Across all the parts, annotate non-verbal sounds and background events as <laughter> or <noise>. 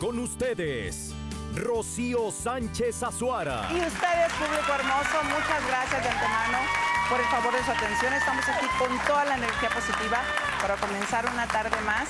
Con ustedes, Rocío Sánchez Azuara. Y ustedes, público hermoso, muchas gracias de antemano por el favor de su atención. Estamos aquí con toda la energía positiva para comenzar una tarde más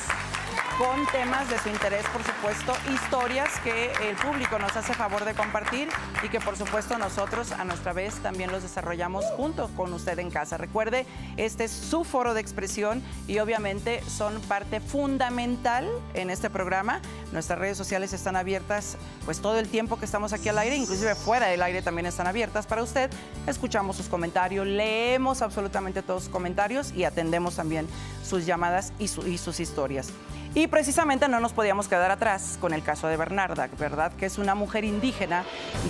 con temas de su interés, por supuesto, historias que el público nos hace favor de compartir y que por supuesto nosotros a nuestra vez también los desarrollamos junto con usted en casa. Recuerde, este es su foro de expresión y obviamente son parte fundamental en este programa. Nuestras redes sociales están abiertas pues todo el tiempo que estamos aquí al aire, inclusive fuera del aire también están abiertas para usted. Escuchamos sus comentarios, leemos absolutamente todos sus comentarios y atendemos también sus llamadas y, y sus historias. Y precisamente no nos podíamos quedar atrás con el caso de Bernarda, ¿verdad? Que es una mujer indígena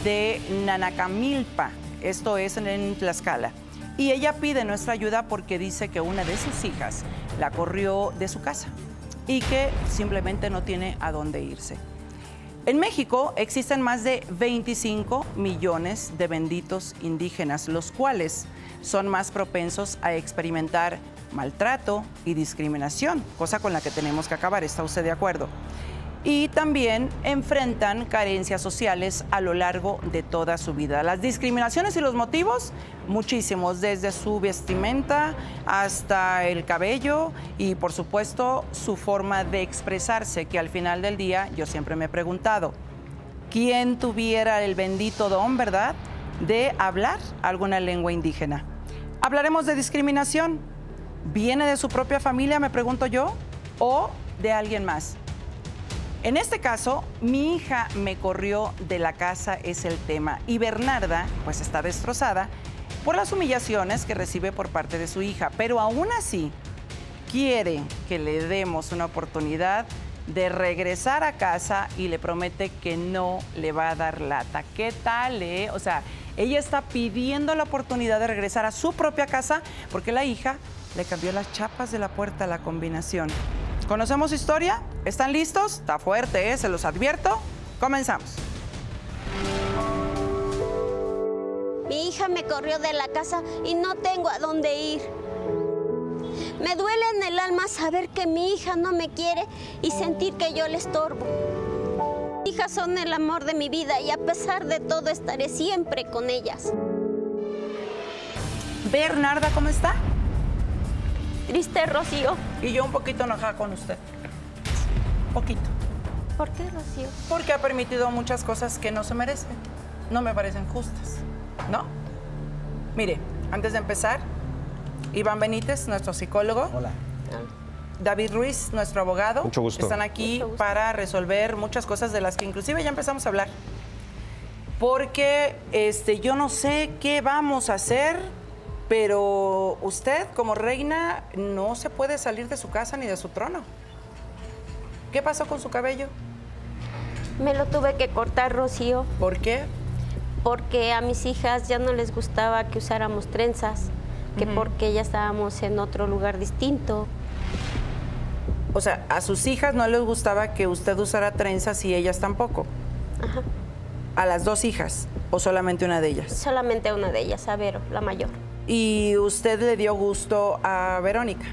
de Nanacamilpa, esto es en Tlaxcala. Y ella pide nuestra ayuda porque dice que una de sus hijas la corrió de su casa y que simplemente no tiene a dónde irse. En México existen más de 25 millones de benditos indígenas, los cuales son más propensos a experimentar maltrato y discriminación, cosa con la que tenemos que acabar, ¿está usted de acuerdo? Y también enfrentan carencias sociales a lo largo de toda su vida. Las discriminaciones y los motivos, muchísimos, desde su vestimenta hasta el cabello y por supuesto su forma de expresarse, que al final del día yo siempre me he preguntado, ¿quién tuviera el bendito don, verdad, de hablar alguna lengua indígena? Hablaremos de discriminación, ¿Viene de su propia familia, me pregunto yo, o de alguien más? En este caso, mi hija me corrió de la casa, es el tema, y Bernarda, pues está destrozada por las humillaciones que recibe por parte de su hija, pero aún así quiere que le demos una oportunidad de regresar a casa y le promete que no le va a dar lata. ¿Qué tal, eh? O sea, ella está pidiendo la oportunidad de regresar a su propia casa porque la hija le cambió las chapas de la puerta a la combinación. ¿Conocemos historia? ¿Están listos? Está fuerte, ¿eh? se los advierto. Comenzamos. Mi hija me corrió de la casa y no tengo a dónde ir. Me duele en el alma saber que mi hija no me quiere y sentir que yo le estorbo. Hijas son el amor de mi vida y a pesar de todo estaré siempre con ellas. Bernarda, ¿cómo está? triste, Rocío. Y yo un poquito enojada con usted. Poquito. ¿Por qué, Rocío? Porque ha permitido muchas cosas que no se merecen. No me parecen justas. ¿No? Mire, antes de empezar, Iván Benítez, nuestro psicólogo. Hola. David Ruiz, nuestro abogado. Mucho gusto. Están aquí para resolver muchas cosas de las que inclusive ya empezamos a hablar. Porque este, yo no sé qué vamos a hacer pero usted, como reina, no se puede salir de su casa ni de su trono. ¿Qué pasó con su cabello? Me lo tuve que cortar, Rocío. ¿Por qué? Porque a mis hijas ya no les gustaba que usáramos trenzas, que porque ya estábamos en otro lugar distinto. O sea, a sus hijas no les gustaba que usted usara trenzas y ellas tampoco. Ajá. ¿A las dos hijas o solamente una de ellas? Solamente una de ellas, a Vero, la mayor. ¿Y usted le dio gusto a Verónica?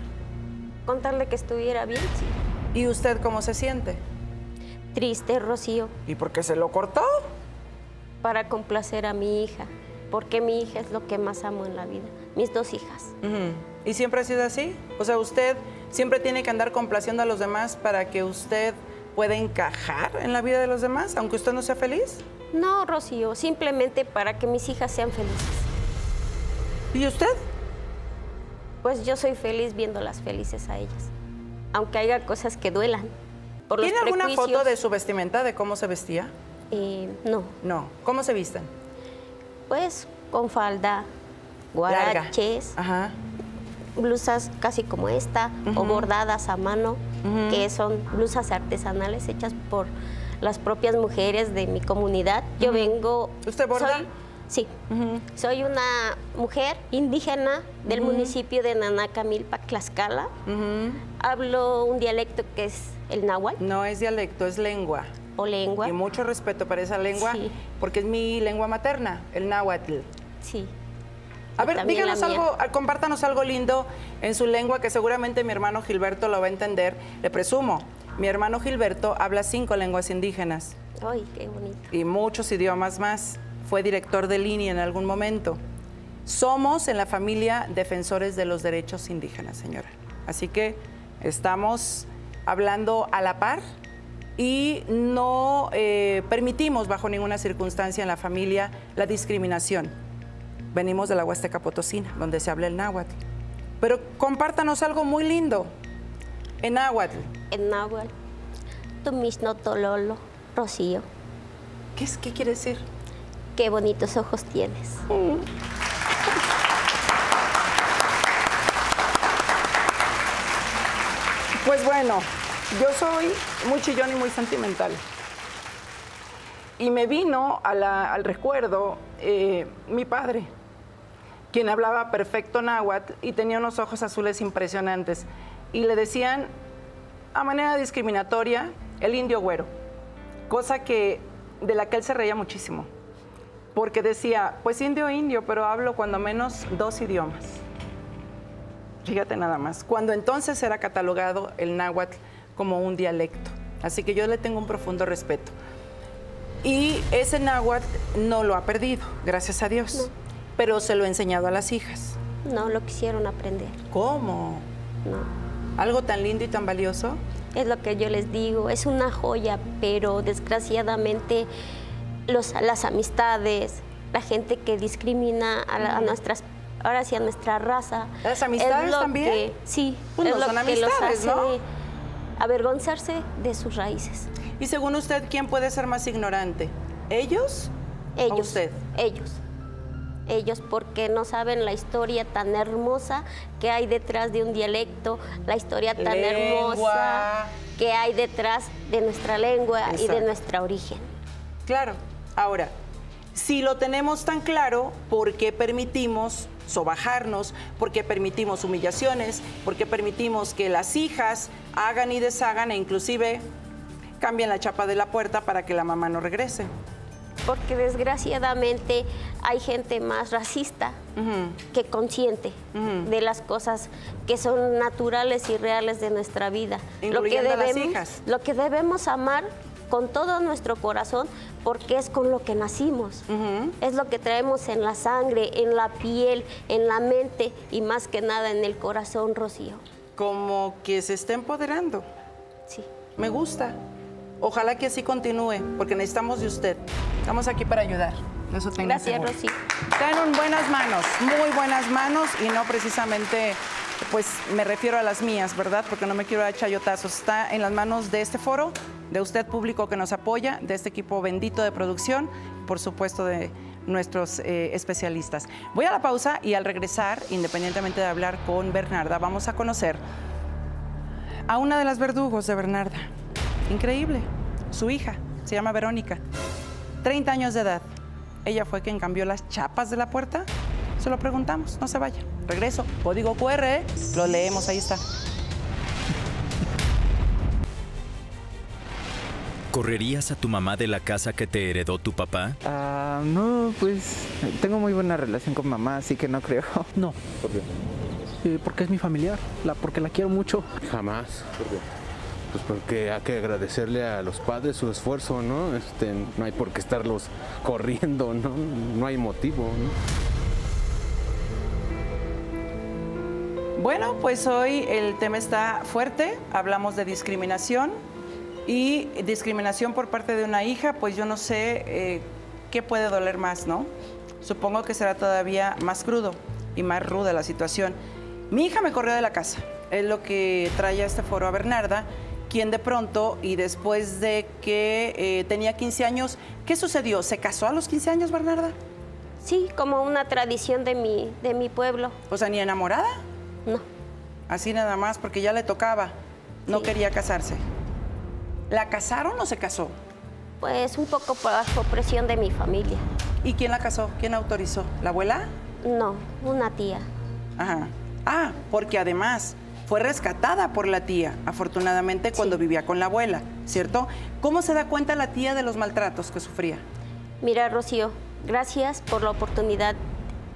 Contarle que estuviera bien, sí. ¿Y usted cómo se siente? Triste, Rocío. ¿Y por qué se lo cortó? Para complacer a mi hija, porque mi hija es lo que más amo en la vida, mis dos hijas. ¿Y siempre ha sido así? O sea, usted siempre tiene que andar complaciendo a los demás para que usted pueda encajar en la vida de los demás, aunque usted no sea feliz. No, Rocío, simplemente para que mis hijas sean felices. ¿Y usted? Pues yo soy feliz viéndolas felices a ellas, aunque haya cosas que duelan. Por ¿Tiene alguna foto de su vestimenta, de cómo se vestía? Eh, no. No. ¿Cómo se visten? Pues con falda, guaraches, Ajá. Blusas casi como esta, o bordadas a mano, que son blusas artesanales hechas por las propias mujeres de mi comunidad. Yo vengo... ¿Usted borda? Sí, soy una mujer indígena del municipio de Nanacamilpa, Tlaxcala. Hablo un dialecto que es el náhuatl. No es dialecto, es lengua. O lengua. Y mucho respeto para esa lengua, porque es mi lengua materna, el náhuatl. Sí. A ver, díganos algo, compártanos algo lindo en su lengua que seguramente mi hermano Gilberto lo va a entender. Le presumo Mi hermano Gilberto habla cinco lenguas indígenas Ay, qué bonito. y muchos idiomas más. Fue director de línea en algún momento. Somos en la familia defensores de los derechos indígenas, señora. Así que estamos hablando a la par y no eh, permitimos bajo ninguna circunstancia en la familia la discriminación. Venimos de la Huasteca Potosina, donde se habla el náhuatl. Pero compártanos algo muy lindo en náhuatl. En Nahuatl, tu mismo tololo, Rocío. ¿Qué, es, ¿Qué quiere decir? Qué bonitos ojos tienes. Pues bueno, yo soy muy chillón y muy sentimental. Y me vino a la- al recuerdo eh, mi padre, quien hablaba perfecto náhuatl y tenía unos ojos azules impresionantes. Y le decían, a manera discriminatoria, el indio güero, cosa que, de la que él se reía muchísimo. Porque decía, pues indio, indio, pero hablo cuando menos dos idiomas. Fíjate nada más. Cuando entonces era catalogado el náhuatl como un dialecto. Así que yo le tengo un profundo respeto. Y ese náhuatl no lo ha perdido, gracias a Dios. Pero se lo he enseñado a las hijas. No lo quisieron aprender. ¿Cómo? No. Algo tan lindo y tan valioso. Es lo que yo les digo, es una joya, pero desgraciadamente los, las amistades, la gente que discrimina a, la- a nuestras, ahora sí a nuestra raza. ¿Las es amistades también? que- sí, Pues es no lo son que los amistades, hace ¿no? avergonzarse de sus raíces. Y según usted, ¿quién puede ser más ignorante? ¿Ellos? Ellos, ¿O usted? ellos, ellos porque no saben la historia tan hermosa que hay detrás de un dialecto, la historia tan Lengua. hermosa que hay detrás de nuestra lengua y de nuestro origen. Claro. Ahora, si lo tenemos tan claro, ¿por qué permitimos sobajarnos? ¿Por qué permitimos humillaciones? ¿Por qué permitimos que las hijas hagan y deshagan e inclusive cambien la chapa de la puerta para que la mamá no regrese? Porque desgraciadamente hay gente más racista que consciente de las cosas que son naturales y reales de nuestra vida. A las hijas. lo que debemos amar con todo nuestro corazón porque es con lo que nacimos. Es lo que traemos en la sangre, en la piel, en la mente y más que nada en el corazón, Rocío. Como que se está empoderando. Sí. Me gusta. Ojalá que así continúe, porque necesitamos de usted. Estamos aquí para ayudar. Eso tenga Gracias, seguro. Rocío. Está en buenas manos, muy buenas manos y no precisamente, pues me refiero a las mías, ¿verdad? Porque no me quiero dar chayotazos. Está en las manos de este foro, de usted público que nos apoya, de este equipo bendito de producción, por supuesto de nuestros eh, especialistas. Voy a la pausa y al regresar, independientemente de hablar con Bernarda, vamos a conocer a una de las verdugos de Bernarda. Increíble. Su hija se llama Verónica. 30 años de edad. Ella fue quien cambió las chapas de la puerta. Se lo preguntamos, no se vaya. Regreso. Código QR, ¿eh? lo leemos, ahí está. ¿Correrías a tu mamá de la casa que te heredó tu papá? Ah, no, pues tengo muy buena relación con mamá, así que no creo. No. Eh, porque es mi familiar, la, porque la quiero mucho. Jamás. Pues porque hay que agradecerle a los padres su esfuerzo, ¿no? Este, no hay por qué estarlos <laughs> corriendo, ¿no? No hay motivo, ¿no? Bueno, pues hoy el tema está fuerte. Hablamos de discriminación y discriminación por parte de una hija, pues yo no sé eh, qué puede doler más, ¿no? Supongo que será todavía más crudo y más ruda la situación. Mi hija me corrió de la casa, es lo que trae a este foro a Bernarda, quien de pronto y después de que eh, tenía 15 años, ¿qué sucedió? ¿Se casó a los 15 años, Bernarda? Sí, como una tradición de mi, de mi pueblo. O sea, ni enamorada, No. así nada más, porque ya le tocaba, no Sí. quería casarse. ¿La casaron o se casó? Pues un poco bajo presión de mi familia. ¿Y quién la casó? ¿Quién autorizó? ¿La abuela? No, una tía. Ajá. Ah, porque además fue rescatada por la tía, afortunadamente cuando vivía con la abuela, ¿cierto? ¿Cómo se da cuenta la tía de los maltratos que sufría? Mira, Rocío, gracias por la oportunidad,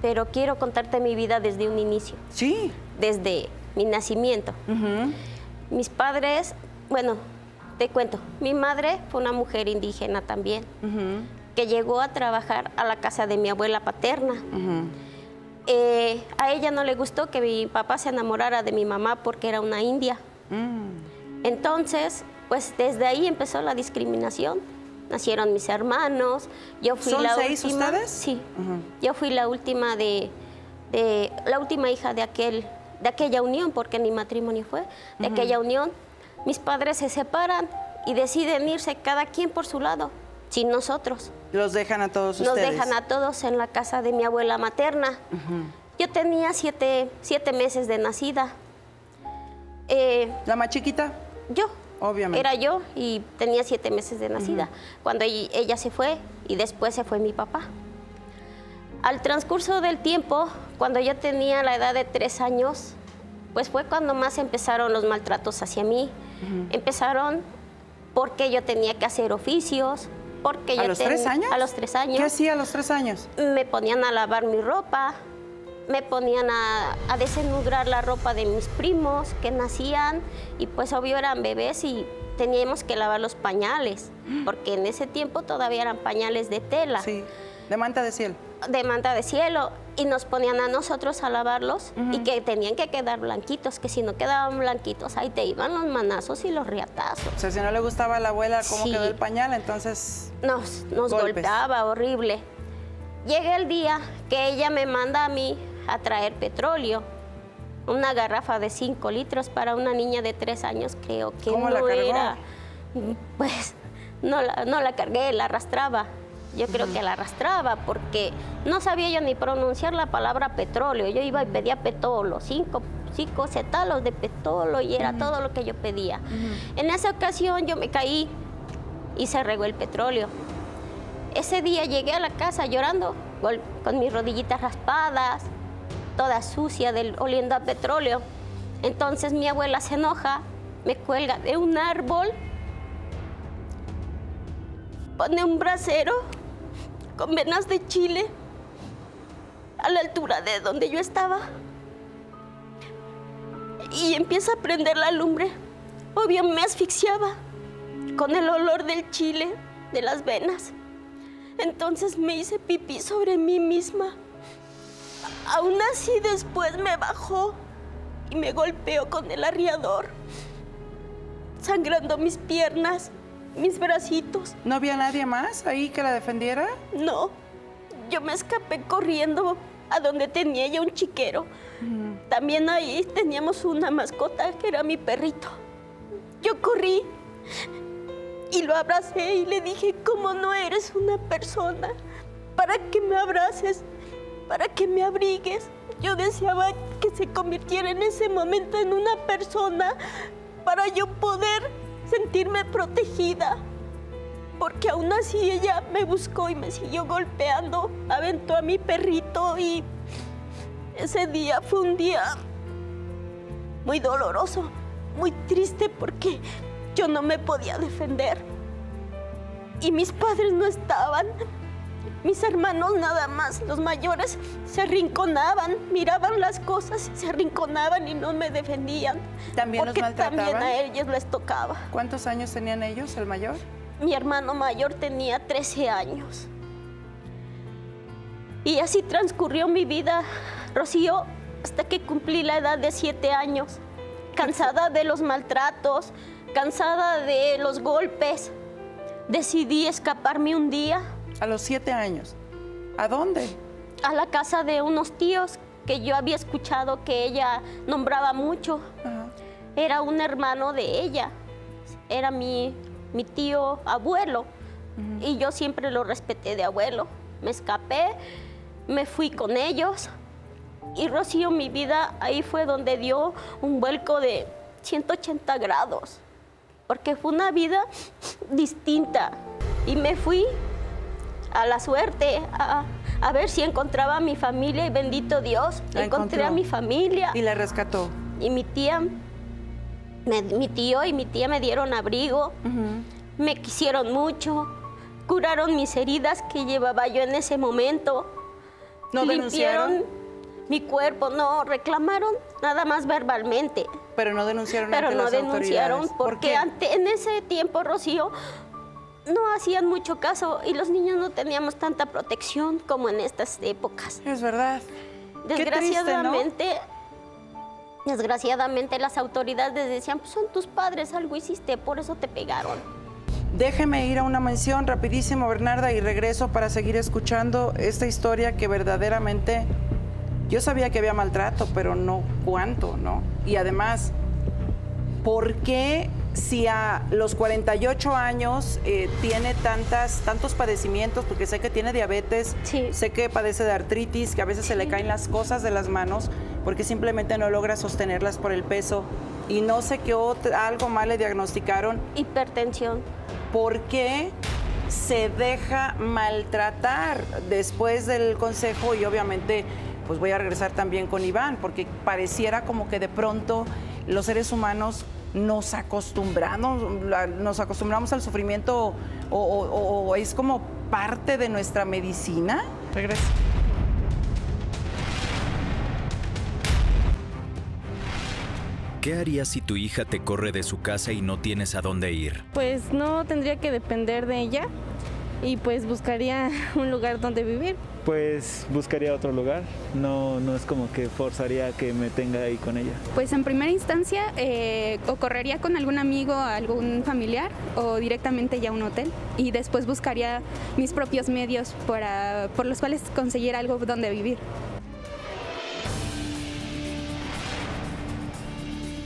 pero quiero contarte mi vida desde un inicio, Sí. desde mi nacimiento. Mis padres, bueno, te cuento, mi madre fue una mujer indígena también, que llegó a trabajar a la casa de mi abuela paterna. Eh, a ella no le gustó que mi papá se enamorara de mi mamá porque era una india. Mm. Entonces, pues desde ahí empezó la discriminación. Nacieron mis hermanos, yo fui ¿Son la seis última. ustedes? Sí, yo fui la última de, de- la última hija de aquel, de aquella unión, porque ni matrimonio fue, de aquella unión. Mis padres se separan y deciden irse cada quien por su lado, sin nosotros. Los dejan a todos Nos ustedes. dejan a todos en la casa de mi abuela materna. Yo tenía siete, siete meses de nacida. Eh, ¿La más chiquita? yo. Obviamente. Era yo y tenía siete meses de nacida. Cuando ell- ella se fue y después se fue mi papá. Al transcurso del tiempo, cuando yo tenía la edad de tres años, pues fue cuando más empezaron los maltratos hacia mí. Empezaron porque yo tenía que hacer oficios, porque ¿A yo los ten- tres años? A los tres años ¿Qué hacía a los tres años? me ponían a lavar mi ropa, me ponían a, a desenudrar la ropa de mis primos que nacían y pues obvio eran bebés y teníamos que lavar los pañales, porque en ese tiempo todavía eran pañales de tela, Sí, de manta de cielo. De manta de cielo, y nos ponían a nosotros a lavarlos y que tenían que quedar blanquitos, que si no quedaban blanquitos ahí te iban los manazos y los riatazos. O sea, si no le gustaba a la abuela cómo Sí. quedó el pañal, entonces... Nos, nos Golpes. golpeaba horrible. Llega el día que ella me manda a mí a traer petróleo. Una garrafa de 5 litros para una niña de 3 años, creo que ¿Cómo no la cargó? era. Pues no la, no la cargué, la arrastraba. Yo creo que la arrastraba porque no sabía yo ni pronunciar la palabra petróleo. Yo iba y pedía petolo, cinco, cinco cetalos de petolo y era todo lo que yo pedía. En esa ocasión yo me caí y se regó el petróleo. Ese día llegué a la casa llorando, con mis rodillitas raspadas, toda sucia, del, oliendo a petróleo. Entonces mi abuela se enoja, me cuelga de un árbol, pone un brasero con venas de chile a la altura de donde yo estaba y empieza a prender la lumbre. Obvio me asfixiaba con el olor del chile, de las venas. Entonces me hice pipí sobre mí misma. Aún así después me bajó y me golpeó con el arriador, sangrando mis piernas, mis bracitos. ¿No había nadie más ahí que la defendiera? No, yo me escapé corriendo a donde tenía ya un chiquero. También ahí teníamos una mascota que era mi perrito. Yo corrí y lo abracé y le dije, ¿cómo no eres una persona? Para que me abraces, para que me abrigues. Yo deseaba que se convirtiera en ese momento en una persona para yo poder sentirme protegida porque aún así ella me buscó y me siguió golpeando, aventó a mi perrito y ese día fue un día muy doloroso, muy triste porque yo no me podía defender. Y mis padres no estaban, mis hermanos nada más, los mayores se arrinconaban, miraban las cosas se arrinconaban y no me defendían. ¿También los porque también maltrataban? a ellos les tocaba. ¿Cuántos años tenían ellos, el mayor? Mi hermano mayor tenía 13 años. Y así transcurrió mi vida, Rocío, hasta que cumplí la edad de 7 años. Cansada de los maltratos, cansada de los golpes, decidí escaparme un día A los siete años. ¿A dónde? a la casa de unos tíos que yo había escuchado que ella nombraba mucho. Ajá. Era un hermano de ella, era mi, mi tío abuelo y yo siempre lo respeté de abuelo. Me escapé, me fui con ellos y Rocío, mi vida ahí fue donde dio un vuelco de 180 grados, porque fue una vida distinta y me fui a la suerte a, a ver si encontraba a mi familia y bendito Dios, La encontré a mi familia Y la rescató. y mi tía, me- mi tío y mi tía me dieron abrigo, me quisieron mucho, curaron mis heridas que llevaba yo en ese momento. ¿No limpiaron denunciaron? mi cuerpo, no, reclamaron nada más verbalmente. Pero no denunciaron pero ante no las denunciaron. ¿Por porque qué? ante- en ese tiempo, Rocío, no hacían mucho caso y los niños no teníamos tanta protección como en estas épocas. Es verdad. Qué triste, ¿no? Desgraciadamente, desgraciadamente las autoridades decían, pues son tus padres, algo hiciste, por eso te pegaron. Déjeme ir a una mención rapidísimo, Bernarda, y regreso para seguir escuchando esta historia que verdaderamente yo sabía que había maltrato, pero no cuánto, ¿no? Y además, ¿por qué si a los 48 años eh, tiene tantas, tantos padecimientos, porque sé que tiene diabetes, Sí. sé que padece de artritis, que a veces se le caen las cosas de las manos, porque simplemente no logra sostenerlas por el peso, y no sé qué algo más le diagnosticaron, Hipertensión. ¿por qué se deja maltratar después del consejo? Y obviamente, pues voy a regresar también con Iván, porque pareciera como que de pronto los seres humanos nos acostumbramos, nos acostumbramos al sufrimiento o, o- o- o es como parte de nuestra medicina. Regresa. ¿Qué harías si tu hija te corre de su casa y no tienes a dónde ir? Pues no tendría que depender de ella y pues buscaría <laughs> un lugar donde vivir. Pues buscaría otro lugar, no, no es como que forzaría que me tenga ahí con ella. Pues en primera instancia eh, o correría con algún amigo, algún familiar o directamente ya a un hotel y después buscaría mis propios medios para, por los cuales conseguir algo donde vivir.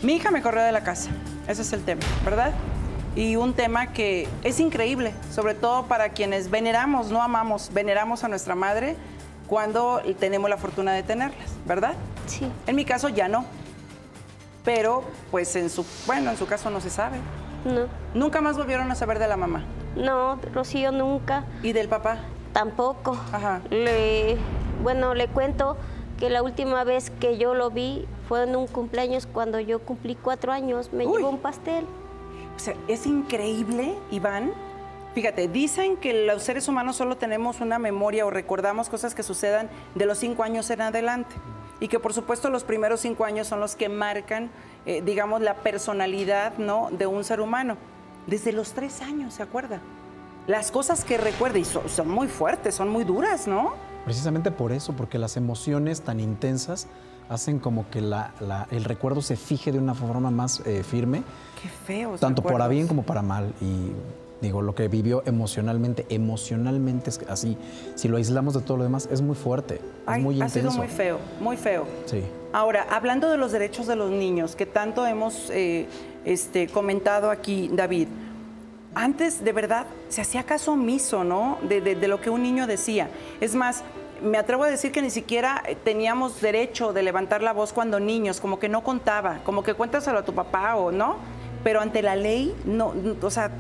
Mi hija me corrió de la casa, ese es el tema, ¿verdad? Y un tema que es increíble, sobre todo para quienes veneramos, no amamos, veneramos a nuestra madre cuando tenemos la fortuna de tenerlas, ¿verdad? Sí. En mi caso ya no. Pero, pues en su, bueno, en su caso no se sabe. No, Nunca más volvieron a saber de la mamá no, Rocío nunca, y del papá. tampoco. Ajá. Le, bueno, le cuento que la última vez que yo lo vi fue en un cumpleaños cuando yo cumplí cuatro años. Me Uy. llevó un pastel. O sea, es increíble, Iván. Fíjate, dicen que los seres humanos solo tenemos una memoria o recordamos cosas que sucedan de los cinco años en adelante. Y que por supuesto los primeros cinco años son los que marcan, eh, digamos, la personalidad ¿no? de un ser humano. Desde los tres años, ¿se acuerda? Las cosas que recuerda, y son, son muy fuertes, son muy duras, ¿no? Precisamente por eso, porque las emociones tan intensas hacen como que la- la- el recuerdo se fije de una forma más eh, firme, Qué feo. tanto para bien como para mal. Y digo, lo que vivió emocionalmente, emocionalmente es así. Si lo aislamos de todo lo demás, es muy fuerte, es muy ha intenso. sido muy feo, muy feo. Sí. Ahora, hablando de los derechos de los niños, que tanto hemos eh, este, comentado aquí, David, antes de verdad se hacía caso omiso, ¿no? De, de- de lo que un niño decía. Es más, me atrevo a decir que ni siquiera eh, teníamos derecho de levantar la voz cuando niños, como que no contaba, como que cuéntaselo a tu papá o no, pero ante la ley, no, no, o sea,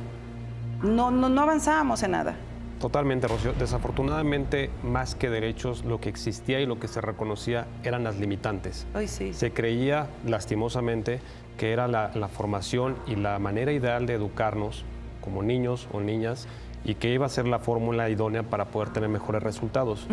no, no, no avanzábamos en nada. Totalmente, Rocío. Desafortunadamente, más que derechos, lo que existía y lo que se reconocía eran las limitantes. Ay, sí. Se creía, lastimosamente, que era la, la formación y la manera ideal de educarnos como niños o niñas y que iba a ser la fórmula idónea para poder tener mejores resultados.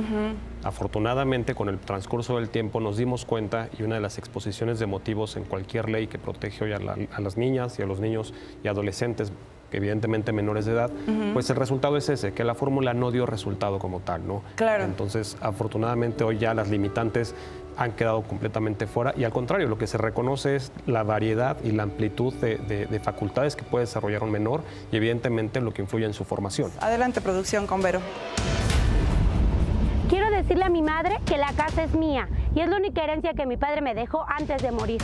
Afortunadamente, con el transcurso del tiempo nos dimos cuenta y una de las exposiciones de motivos en cualquier ley que protege hoy a, la- a las niñas y a los niños y adolescentes, evidentemente menores de edad, pues el resultado es ese, que la fórmula no dio resultado como tal, ¿no? Claro. Entonces, afortunadamente hoy ya las limitantes han quedado completamente fuera y al contrario, lo que se reconoce es la variedad y la amplitud de, de- de facultades que puede desarrollar un menor y evidentemente lo que influye en su formación. Adelante, producción con Vero. Quiero decirle a mi madre que la casa es mía y es la única herencia que mi padre me dejó antes de morir.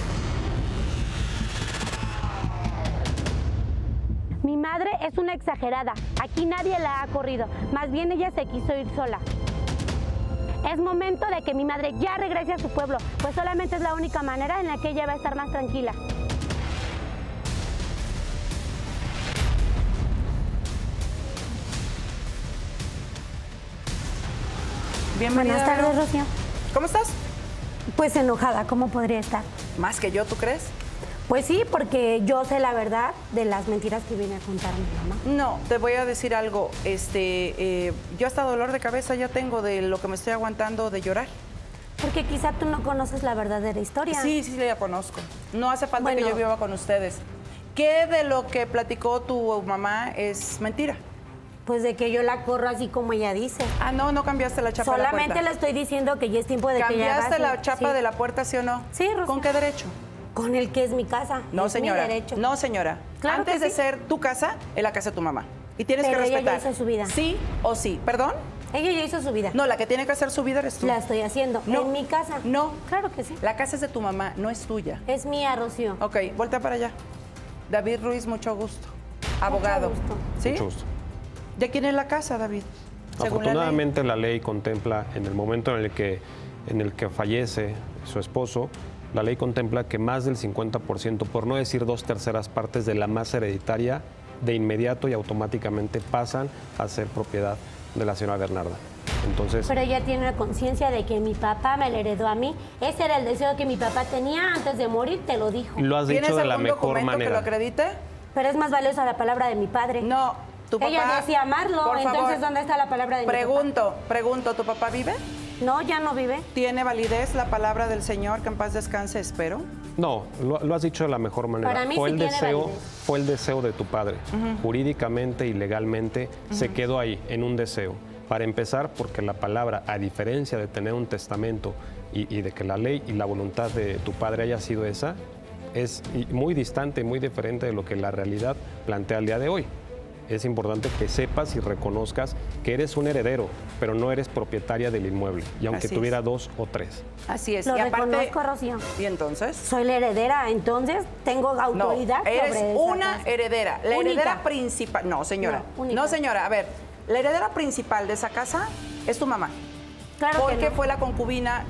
Mi madre es una exagerada. Aquí nadie la ha corrido. Más bien ella se quiso ir sola. Es momento de que mi madre ya regrese a su pueblo, pues solamente es la única manera en la que ella va a estar más tranquila. Bienvenida. Buenas tardes. Rocío. ¿Cómo estás? Pues enojada, ¿cómo podría estar? Más que yo, ¿tú crees? Pues sí, porque yo sé la verdad de las mentiras que viene a contar mi mamá. No, te voy a decir algo. Este, eh, yo hasta dolor de cabeza ya tengo de lo que me estoy aguantando de llorar. Porque quizá tú no conoces la verdadera historia. Sí, sí, la conozco. No hace falta Bueno. que yo viva con ustedes. ¿Qué de lo que platicó tu mamá es mentira? Pues de que yo la corro así como ella dice. Ah, no, no cambiaste la chapa de la Solamente puerta. le estoy diciendo que ya es tiempo de que ella ¿Cambiaste la chapa sí. de la puerta, sí o no? Sí, Rosa. ¿Con qué derecho? Con el que es mi casa. No, es señora. Mi derecho. No, señora. Claro Antes que de sí. ser tu casa, es la casa de tu mamá. Y tienes Pero que ella ya respetar. hizo su vida. Sí o sí. ¿Perdón? Ella ya hizo su vida. No, la que tiene que hacer su vida eres tú. La estoy haciendo. No. En mi casa. No. Claro que sí. La casa es de tu mamá, no es tuya. Es mía, Rocío. Ok, vuelta para allá. David Ruiz, mucho gusto. Abogado. gusto. ¿Sí? Mucho gusto. ¿De quién es la casa, David? Según la ley. Afortunadamente la ley contempla en el momento en el que en el que fallece su esposo, la ley contempla que más del 50%, por no decir dos terceras partes de la masa hereditaria, de inmediato y automáticamente pasan a ser propiedad de la señora Bernarda. Entonces, Pero ella tiene la conciencia de que mi papá me la heredó a mí. Ese era el deseo que mi papá tenía antes de morir, te lo dijo. lo has ¿Tienes dicho de la algún mejor documento que lo manera. acredite? Pero es más valiosa la palabra de mi padre. No, tu papá... Ella decía amarlo, Por entonces favor, ¿dónde está la palabra de mi Pregunto, pregunto, ¿tu papá vive? No, ya no vive. ¿Tiene validez la palabra del Señor? Que en paz descanse, espero. No, lo, lo has dicho de la mejor manera. Para mí fue sí el tiene deseo, validez. fue el deseo de tu padre. Jurídicamente y legalmente se quedó ahí en un deseo. Para empezar, porque la palabra, a diferencia de tener un testamento y, y de que la ley y la voluntad de tu padre haya sido esa, es muy distante, muy diferente de lo que la realidad plantea al día de hoy. Es importante que sepas y reconozcas que eres un heredero, pero no eres propietaria del inmueble, y aunque Así es. tuviera dos o tres. Así es. Lo y aparte, reconozco, Rocío. ¿Y entonces? Soy la heredera, entonces tengo No, autoridad eres sobre esa una casa. heredera. La Única. heredera principal. No, señora. No. No, señora. A ver, la heredera principal de esa casa es tu mamá. Claro que Porque no. fue la concubina.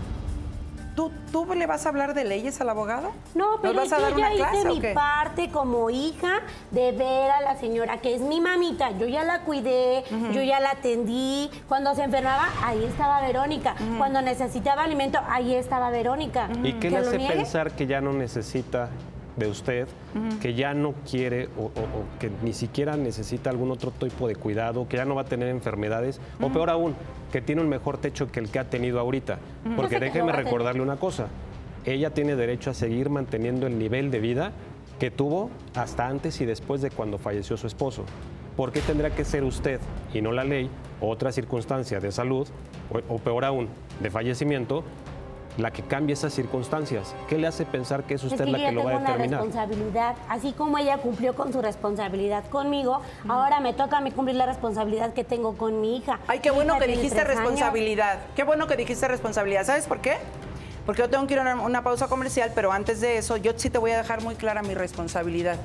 ¿Tú, ¿Tú le vas a hablar de leyes al abogado? No, pero ¿Nos vas a dar yo una ya clase hice mi parte como hija de ver a la señora, que es mi mamita. Yo ya la cuidé, yo ya la atendí. Cuando se enfermaba, ahí estaba Verónica. Cuando necesitaba alimento, ahí estaba Verónica. ¿Y qué ¿Que le hace niegue? pensar que ya no necesita de usted, que ya no quiere o, o- o que ni siquiera necesita algún otro tipo de cuidado, que ya no va a tener enfermedades, o peor aún, que tiene un mejor techo que el que ha tenido ahorita? Porque sé déjeme recordarle una cosa, ella tiene derecho a seguir manteniendo el nivel de vida que tuvo hasta antes y después de cuando falleció su esposo. ¿Por qué tendrá que ser usted y no la ley, otra circunstancia de salud, o, o peor aún, de fallecimiento, la que cambie esas circunstancias? ¿Qué le hace pensar que es Es usted que la que lo va a tengo una determinar? responsabilidad. Así como ella cumplió con su responsabilidad conmigo, ahora me toca a mí cumplir la responsabilidad que tengo con mi hija. Ay, qué Mi bueno que dijiste años. responsabilidad. Qué bueno que dijiste responsabilidad. ¿Sabes por qué? Porque yo tengo que ir a una, una pausa comercial, pero antes de eso, yo sí te voy a dejar muy clara mi responsabilidad.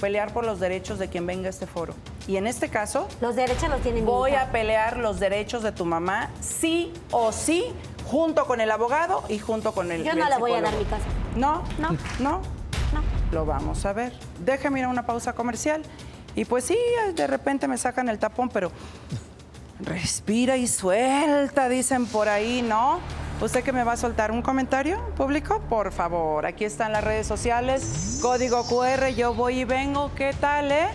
Pelear por los derechos de quien venga a este foro. Y en este caso, Los derechos los tiene mi voy a pelear los derechos de tu mamá, sí o sí, junto con el abogado y junto con el Yo no el le voy a dar mi casa. No, No. no, No. lo vamos a ver. Déjame ir a una pausa comercial. Y pues sí, de repente me sacan el tapón, pero respira y suelta, dicen por ahí, ¿no? ¿Usted que me va a soltar un comentario público? Por favor, aquí están las redes sociales, código QR, yo voy y vengo, ¿qué tal, eh?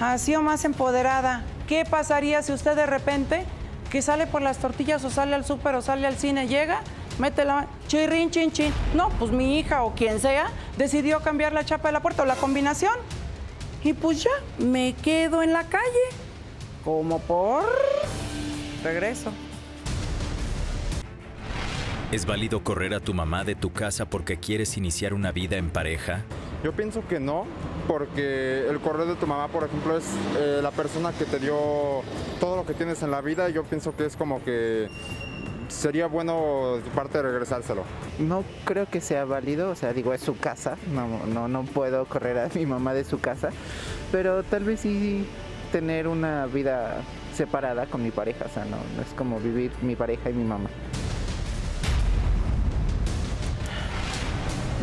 Así o más empoderada. ¿Qué pasaría si usted de repente, que sale por las tortillas o sale al súper o sale al cine, llega, mete la chirrin, chin, chin? No, pues mi hija o quien sea decidió cambiar la chapa de la puerta o la combinación. Y pues ya, me quedo en la calle. Como por... Regreso. ¿Es válido correr a tu mamá de tu casa porque quieres iniciar una vida en pareja? Yo pienso que no, porque el correo de tu mamá, por ejemplo, es eh, la persona que te dio todo lo que tienes en la vida. y Yo pienso que es como que sería bueno de parte regresárselo. No creo que sea válido, o sea, digo, es su casa, no, no, no puedo correr a mi mamá de su casa, pero tal vez sí tener una vida separada con mi pareja, o sea, no, no es como vivir mi pareja y mi mamá.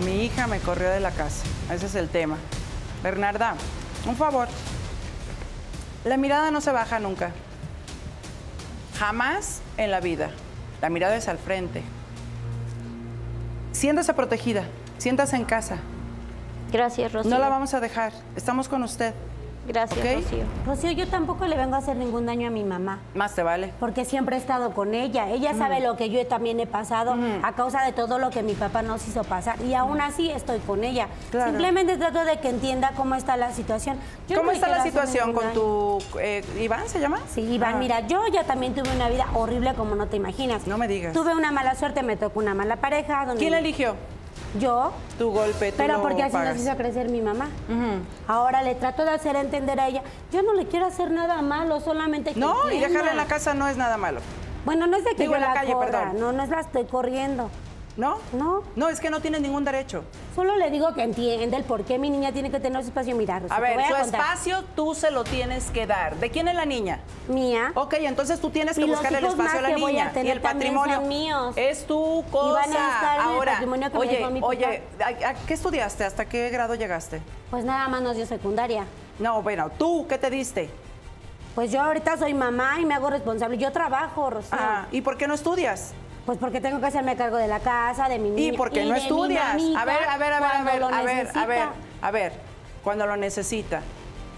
Mi hija me corrió de la casa. Ese es el tema. Bernarda, un favor. La mirada no se baja nunca. Jamás en la vida. La mirada es al frente. Siéntase protegida. Siéntase en casa. Gracias, Rocío. No la vamos a dejar. Estamos con usted. Gracias, ¿Ok? Rocío. Rocío, yo tampoco le vengo a hacer ningún daño a mi mamá. Más te vale. Porque siempre he estado con ella. Ella sabe lo que yo también he pasado a causa de todo lo que mi papá nos hizo pasar. Y aún así estoy con ella. Claro. Simplemente trato de que entienda cómo está la situación. Yo ¿Cómo está la situación con tu eh, Iván se llama? Sí, Iván, Ah. mira, yo ya también tuve una vida horrible como no te imaginas. No me digas. Tuve una mala suerte, me tocó una mala pareja. Donde ¿Quién la eligió? Yo. Tu golpe, tú Pero porque así pagas. nos hizo crecer mi mamá. Ahora le trato de hacer entender a ella, yo no le quiero hacer nada malo, solamente que No, y dejarla en la casa no es nada malo. Bueno, no es de que Digo, yo en la la, calle, corra, perdón. no, no es la estoy corriendo. ¿No? No. No, es que no tiene ningún derecho. Solo le digo que entiende el por qué mi niña tiene que tener su espacio. Mira, Rosy, A ver, su espacio tú se lo tienes que dar. ¿De quién es la niña? Mía. Ok, entonces tú tienes que Y buscar el espacio a la a niña. y el patrimonio son míos. es tu Y cosa. van a estar en el Ahora, patrimonio que me oye, dejó mi oye, ¿a, a qué estudiaste? ¿Hasta qué grado llegaste? Pues nada más nos dio secundaria. No, bueno, ¿tú qué te diste? Pues yo ahorita soy mamá y me hago responsable. Yo trabajo, Rocío. Ah, ¿y por qué no estudias? Pues porque tengo que hacerme cargo de la casa, de mi niña. ¿Y por qué no estudias? A ver, a ver, a ver, a ver, a ver, a ver, a ver, cuando lo necesita.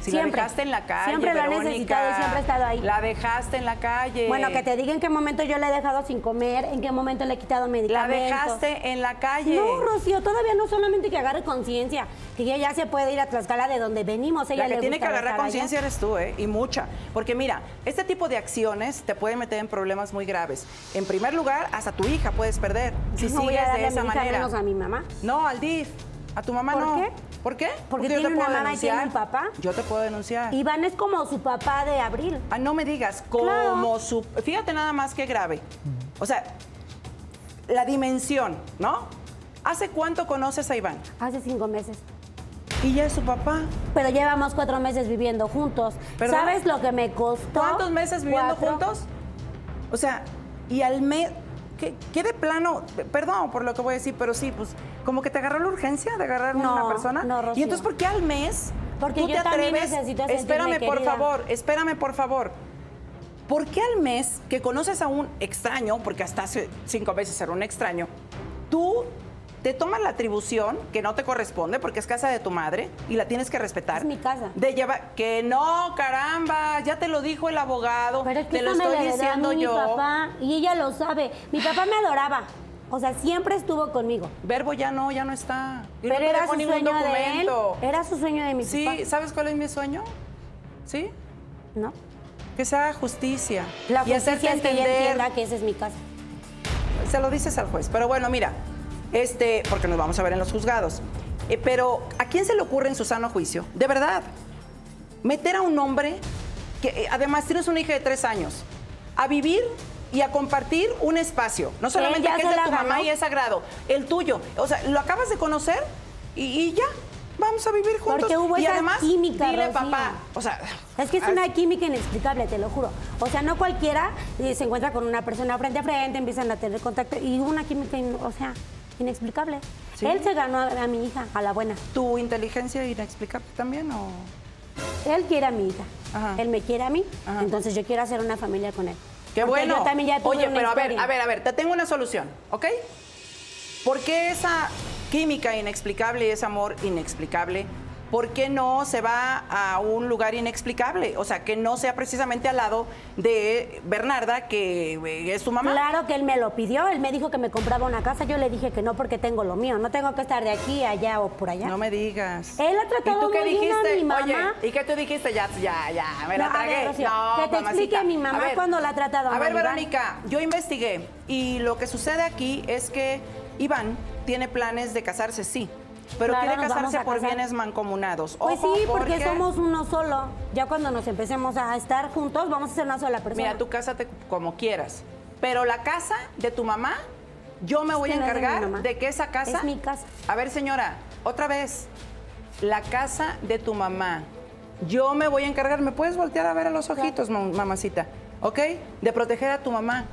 Si Siempre. la dejaste en la calle, Siempre lo ha Verónica, necesitado y siempre ha estado ahí. La dejaste en la calle. Bueno, que te diga en qué momento yo la he dejado sin comer, en qué momento le he quitado La medicamentos. dejaste en la calle. No, Rocío, todavía no solamente que agarre conciencia, que ella ya se puede ir a Tlaxcala de donde venimos. Ella La que le tiene que agarrar conciencia eres tú, ¿eh? Y mucha. Porque mira, este tipo de acciones te pueden meter en problemas muy graves. En primer lugar, hasta tu hija puedes perder. Si voy sigues a darle de a mi esa hija manera. menos a mi mamá. No, al DIF. A tu mamá ¿Por no. qué? ¿Por qué? Porque yo te tiene una puedo mamá y tiene denunciar. un papá. Yo te puedo denunciar. Iván es como su papá de Abril. Ah, no me digas, como Claro. su... Fíjate nada más que grave. O sea, la dimensión, ¿no? ¿Hace cuánto conoces a Iván? Hace cinco meses. ¿Y ya es su papá? Pero llevamos cuatro meses viviendo juntos. ¿Perdón? ¿Sabes lo que me costó? ¿Cuántos meses viviendo Cuatro. juntos? O sea, y al mes... ¿Qué, qué de plano? Perdón por lo que voy a decir, pero sí, pues, como que te agarró la urgencia de agarrar No, una persona. no, Rocío. Y entonces, ¿por qué al mes? Porque tú yo te atreves? Espérame, por querida. favor, espérame, por favor. ¿Por qué al mes que conoces a un extraño, porque hasta hace cinco meses era un extraño, tú te tomas la atribución que no te corresponde porque es casa de tu madre y la tienes que respetar? Es mi casa. De llevar que no, caramba, ya te lo dijo el abogado, Pero es que te lo estoy a diciendo mí mi yo. papá y ella lo sabe. Mi papá me adoraba. O sea, siempre estuvo conmigo. Verbo ya no, ya no está. Y Pero no era su ningún sueño de él. documento. Era su sueño de mi Sí, papá. ¿sabes cuál es mi sueño? ¿Sí? ¿No? Que se haga justicia. La y hacerte justicia es que ella entender. entienda que esa es mi casa. Se lo dices al juez. Pero bueno, mira, este, porque nos vamos a ver en los juzgados. Eh, pero, ¿a quién se le ocurre en su sano juicio? De verdad, meter a un hombre que eh, además tienes una hija de tres años a vivir y a compartir un espacio. No solamente que es de tu mamá ganó. y es sagrado, el tuyo. O sea, lo acabas de conocer y, y ya. Vamos a vivir juntos. Porque hubo y esa además, química, dile Rocío. papá. O sea, Es que es una química inexplicable, te lo juro. O sea, no cualquiera eh, se encuentra con una persona frente a frente, empiezan a tener contacto y hubo una química, o sea, inexplicable. Sí. Él se ganó a, a mi hija, a la buena. ¿Tu inteligencia inexplicable también o...? Él quiere a mi hija. Ajá. Él me quiere a mí, Ajá. entonces yo quiero hacer una familia con él. Qué Porque bueno. Yo también ya tuve Oye, una pero a ver, a ver, a ver, te tengo una solución, ¿ok? ¿Por qué esa química inexplicable y ese amor inexplicable? ¿Por qué no se va a un lugar inexplicable? O sea, que no sea precisamente al lado de Bernarda, que eh, es tu mamá. Claro que él me lo pidió, él me dijo que me compraba una casa, yo le dije que no porque tengo lo mío, no tengo que estar de aquí, allá o por allá. No me digas. Él ha ¿Y tratado tú qué muy bien a dijiste? mi mamá. Oye, ¿y qué tú dijiste? Ya, ya, ya, me la No, a tragué. ver, Rocío, no, que te mamacita. explique mi mamá A ver, cuando la ha tratado A ver. Verónica, yo investigué y lo que sucede aquí es que Iván tiene planes de casarse, sí, pero Claro, quiere casarse por casar. bienes mancomunados. Pues Ojo, sí, porque porque- somos uno solo. Ya cuando nos empecemos a estar juntos, vamos a ser una sola persona. Mira, tú cásate como quieras, pero la casa de tu mamá, yo me Es voy a no de encargar de que esa casa... Es mi casa. A ver, señora, otra vez. La casa de tu mamá. Yo me voy a encargar, ¿me puedes voltear a ver a los ojitos, mam- mamacita? ¿Ok? De proteger a tu mamá.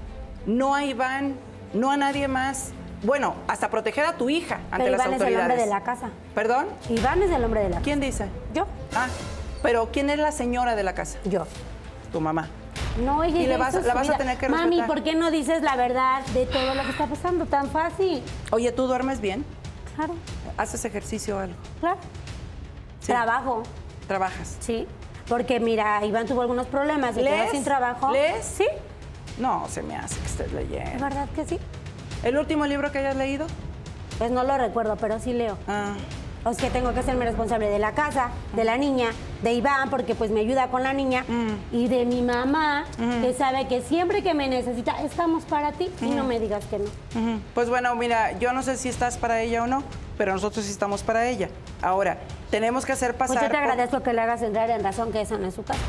No a Iván, no a nadie más. Bueno, hasta proteger a tu hija ante Pero las Iván es el autoridades. hombre de la casa. ¿Perdón? Iván es el hombre de la casa. ¿Quién dice? Yo. Ah, pero ¿quién es la señora de la casa? Yo. Tu mamá. No, ella Y le vas- la vas a tener que Mami, respetar. ¿por qué no dices la verdad de todo lo que está pasando tan fácil? Oye, ¿tú duermes bien? Claro, ¿Haces ejercicio o algo? claro. Sí. Trabajo, ¿Trabajas? sí. Porque mira, Iván tuvo algunos problemas, se quedó ¿Lees? sin trabajo. ¿Lees? Sí. No, se me hace que estés ¿De leyendo. verdad que sí? ¿El último libro que hayas leído? Pues no lo recuerdo, pero sí leo. Ah. O sea, que tengo que hacerme responsable de la casa, de la niña, de Iván, porque pues me ayuda con la niña, Mm. y de mi mamá, que sabe que siempre que me necesita, estamos para ti, y no me digas que no. Pues bueno, mira, yo no sé si estás para ella o no, pero nosotros sí estamos para ella. Ahora, tenemos que hacer Pues pasar... yo te por- agradezco que le hagas entrar en razón que esa no es su casa.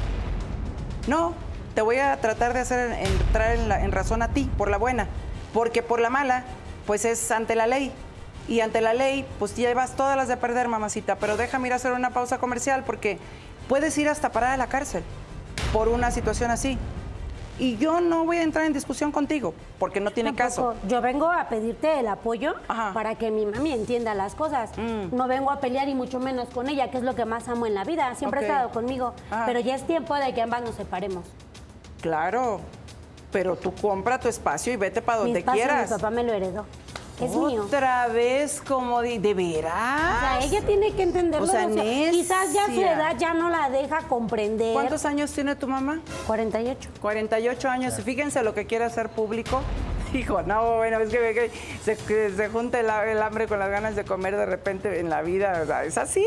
No, te voy a tratar de hacer entrar en, la- en razón a ti, por la buena, porque por la mala, pues es ante la ley. Y ante la ley, pues llevas todas las de perder, mamacita. Pero déjame ir a hacer una pausa comercial porque puedes ir hasta parar a la cárcel por una situación así. Y yo no voy a entrar en discusión contigo, porque no tiene caso. Tampoco. Yo vengo a pedirte el apoyo para que mi mami entienda las cosas. Mm. No vengo a pelear y mucho menos con ella, que es lo que más amo en la vida. Siempre Ok. ha estado conmigo. Ah. Pero ya es tiempo de que ambas nos separemos. Claro, pero tú compra tu espacio y vete para mi donde espacio quieras. mi papá me lo heredó. Es mío. Otra vez, como de, ¿de veras? O sea, ella tiene que entenderlo. O sea, quizás ya su edad ya no la deja comprender. ¿Cuántos años tiene tu mamá? 48. 48 años. Y fíjense lo que quiere hacer público. Hijo, no, bueno, es que, que se, que se junta el, el hambre con las ganas de comer de repente en la vida. Es así,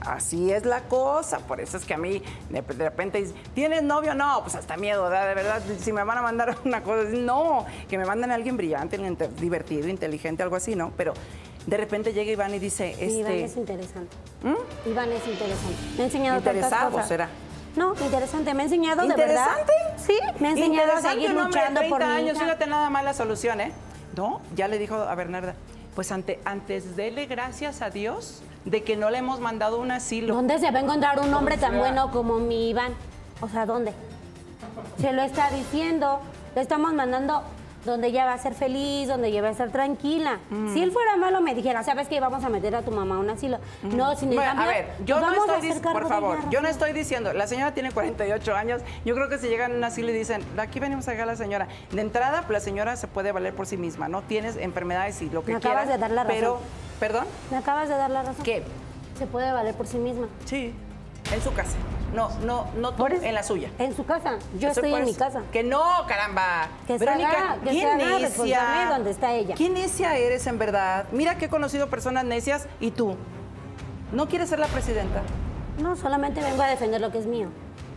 así es la cosa. Por eso es que a mí de, de repente dice, ¿tienes novio? No, pues hasta miedo, da, de verdad. Si me van a mandar <laughs> una cosa, no, que me manden a alguien brillante, divertido, inteligente, algo así, ¿no? Pero de repente llega Iván y dice, Iván este, es interesante. Iván es interesante. Me ha enseñado tantas interesado cosas. será. No, interesante. Me ha enseñado de verdad. ¿Interesante? Sí, me ha enseñado a seguir un hombre de luchando por 30 mi años, hija. fíjate nada más la solución, ¿eh? No, ya le dijo a Bernarda, pues ante, antes dele gracias a Dios de que no le hemos mandado un asilo. ¿Dónde se va a encontrar un hombre tan bueno como mi Iván? O sea, ¿dónde? Se lo está diciendo. Le estamos mandando donde ella va a ser feliz, donde ella va a estar tranquila. Mm. Si él fuera malo, me dijera, ¿sabes qué? Vamos a meter a tu mamá a un asilo. No, sin Bueno, cambio, a ver, yo no estoy hacer dic- cargo por favor, yo no estoy diciendo, la señora tiene 48 años, yo creo que si llegan a un asilo y dicen, aquí venimos a dejar a la señora, de entrada, la señora se puede valer por sí misma, ¿no? Tienes enfermedades y lo que Me acabas de dar la razón. pero, ¿perdón? Me acabas de dar la razón. ¿Qué? Se puede valer por sí misma. Sí, en su casa. No, no, no tú en la suya. En su casa. Yo estoy en mi casa. Que no, caramba. Que se Verónica, haga- que qué se necia. donde está ella. ¿Qué necia eres en verdad? Mira que he conocido personas necias y tú. ¿No quieres ser la presidenta? No, solamente vengo a defender lo que es mío.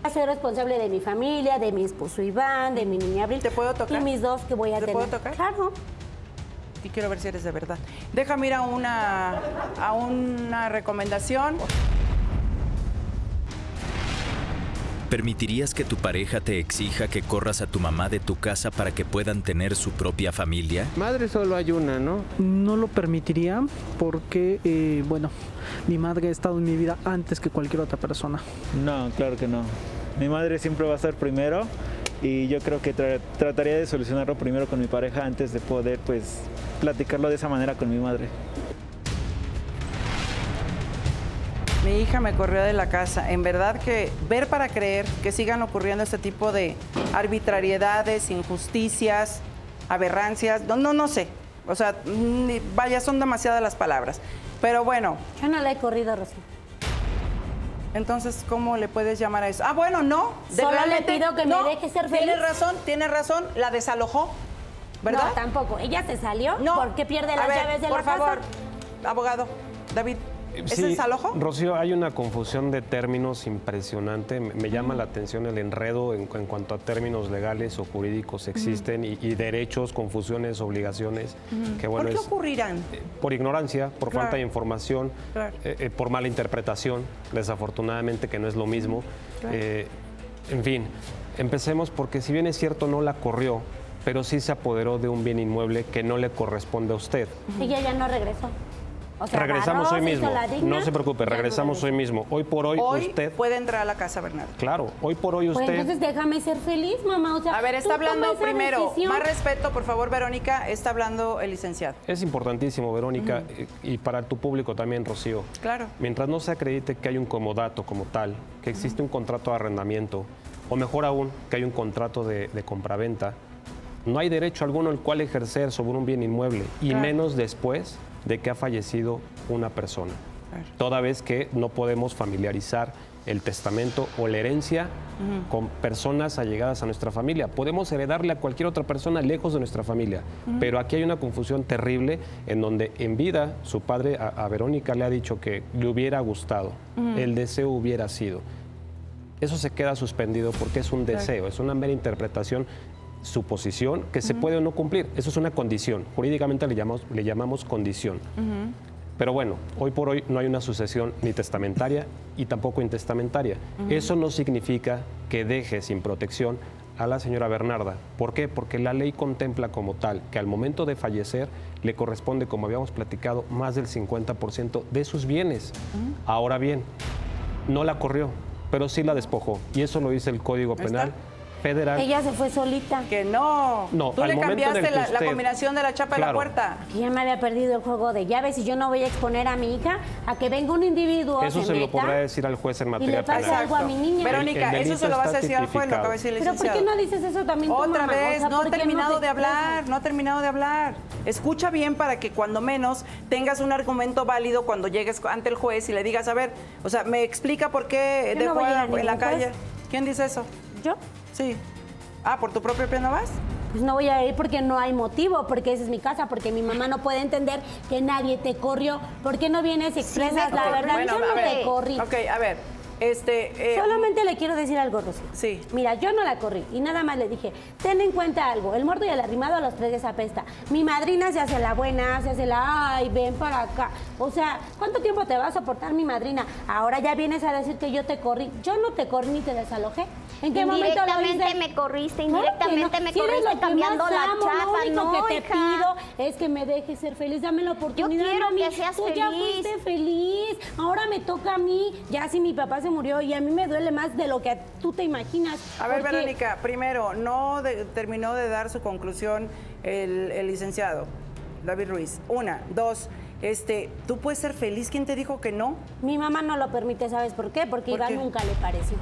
A ser responsable de mi familia, de mi esposo Iván, de mi niña Abril. ¿Te puedo tocar? Y mis dos que voy a ¿Te tener. puedo tocar? Claro. Y quiero ver si eres de verdad. Déjame ir a una, a una recomendación. ¿Permitirías que tu pareja te exija que corras a tu mamá de tu casa para que puedan tener su propia familia? Madre solo hay una, ¿no? No lo permitiría porque, eh, bueno, mi madre ha estado en mi vida antes que cualquier otra persona. No, claro que no. Mi madre siempre va a estar primero y yo creo que tra- trataría de solucionarlo primero con mi pareja antes de poder pues platicarlo de esa manera con mi madre. Mi hija me corrió de la casa. En verdad que ver para creer que sigan ocurriendo este tipo de arbitrariedades, injusticias, aberrancias, no, no, no sé. O sea, vaya, son demasiadas las palabras. Pero bueno. Yo no la he corrido, Rocío. Entonces, ¿cómo le puedes llamar a eso? Ah, bueno, no. Solo le pido que me no, deje ser feliz. Tienes razón, tienes razón. La desalojó, ¿verdad? No, tampoco. Ella se salió No. porque pierde A las ver, llaves de por la favor, casa. abogado, David, ¿es Sí, desalojo? Rocío, hay una confusión de términos impresionante. Me, me llama la atención el enredo en, en cuanto a términos legales o jurídicos existen y, y derechos, confusiones, obligaciones. Que bueno, ¿Por qué es ocurrirán? por ignorancia, por Claro. falta de información, Claro. eh, eh, por mala interpretación, desafortunadamente que no es lo mismo. Claro. Eh, en fin, empecemos porque si bien es cierto no la corrió, pero sí se apoderó de un bien inmueble que no le corresponde a usted. Ella ya no regresó. O sea, regresamos hoy mismo. No se preocupe, regresamos hoy mismo. Hoy por hoy, Hoy usted. puede entrar a la casa, Bernardo. Claro, hoy por hoy Pues usted. entonces déjame ser feliz, mamá. O sea, A ver, está hablando primero. decisión. Más respeto, por favor, Verónica. Está hablando el licenciado. Es importantísimo, Verónica, y para tu público también, Rocío. Claro. Mientras no se acredite que hay un comodato como tal, que existe un contrato de arrendamiento, o mejor aún, que hay un contrato de, de compraventa, no hay derecho alguno el cual ejercer sobre un bien inmueble, y Claro. menos después de que ha fallecido una persona. Toda vez que no podemos familiarizar el testamento o la herencia con personas allegadas a nuestra familia. Podemos heredarle a cualquier otra persona lejos de nuestra familia, pero aquí hay una confusión terrible en donde en vida su padre a, a Verónica le ha dicho que le hubiera gustado, el deseo hubiera sido. Eso se queda suspendido porque es un Claro. deseo, es una mera interpretación, suposición que se puede o no cumplir. Eso es una condición. Jurídicamente le llamamos, le llamamos condición. Pero bueno, hoy por hoy no hay una sucesión ni testamentaria y tampoco intestamentaria. Eso no significa que deje sin protección a la señora Bernarda. ¿Por qué? Porque la ley contempla como tal que al momento de fallecer le corresponde, como habíamos platicado, más del 50% de sus bienes. Ahora bien, no la corrió, pero sí la despojó. Y eso lo dice el Código Penal está. Federal. Ella se fue solita. Que no. No, Tú al le momento en cambiaste el que la, combinación de la chapa y la Claro. puerta. Que ya me había perdido el juego de llaves y yo no voy a exponer a mi hija a que venga un individuo, Eso se meta, lo podrá decir al juez en y materia le pase penal. algo a mi niña. Verónica, El- el eso se lo vas a decir al juez, lo decir Pero ¿por qué no dices eso también Otra mamá? O vez, sea, no ha ¿por qué terminado te de hablar, no ha terminado de hablar. Escucha bien para que cuando menos tengas un argumento válido cuando llegues ante el juez y le digas, a ver, o sea, me explica por qué no dejó a en la calle. ¿Quién dice eso? ¿Yo? Sí. Ah, ¿por tu propio pie no vas? Pues no voy a ir porque no hay motivo, porque esa es mi casa, porque mi mamá no puede entender que nadie te corrió. ¿Por qué no vienes y expresas la verdad? bueno, yo no ver. te corrí. Ok, a ver, este... eh, Solamente le quiero decir algo, Rosy. Sí. Mira, yo no la corrí y nada más le dije, ten en cuenta algo, el muerto y el arrimado a los tres desapesta. Mi madrina se hace la buena, se hace la, ay, ven para acá. O sea, ¿cuánto tiempo te va a soportar mi madrina? Ahora ya vienes a decir que yo te corrí. Yo no te corrí ni te desalojé. ¿En qué momento lo me corriste, Claro indirectamente me Si eres corriste lo que cambiando más la amo, chapa, Lo único no, que te hija. pido es que me dejes ser feliz. Dame la oportunidad. quiero mami. que seas Tú ya feliz. fuiste feliz. Ahora me toca a mí. Ya si mi papá se murió y a mí me duele más de lo que tú te imaginas. A ver, porque- Verónica, primero, no de- terminó de dar su conclusión el, el licenciado David Ruiz. Una, dos, este, ¿tú puedes ser feliz? ¿Quién te dijo que no? Mi mamá no lo permite, ¿sabes por qué? Porque ¿Por Iván qué? nunca le pareció.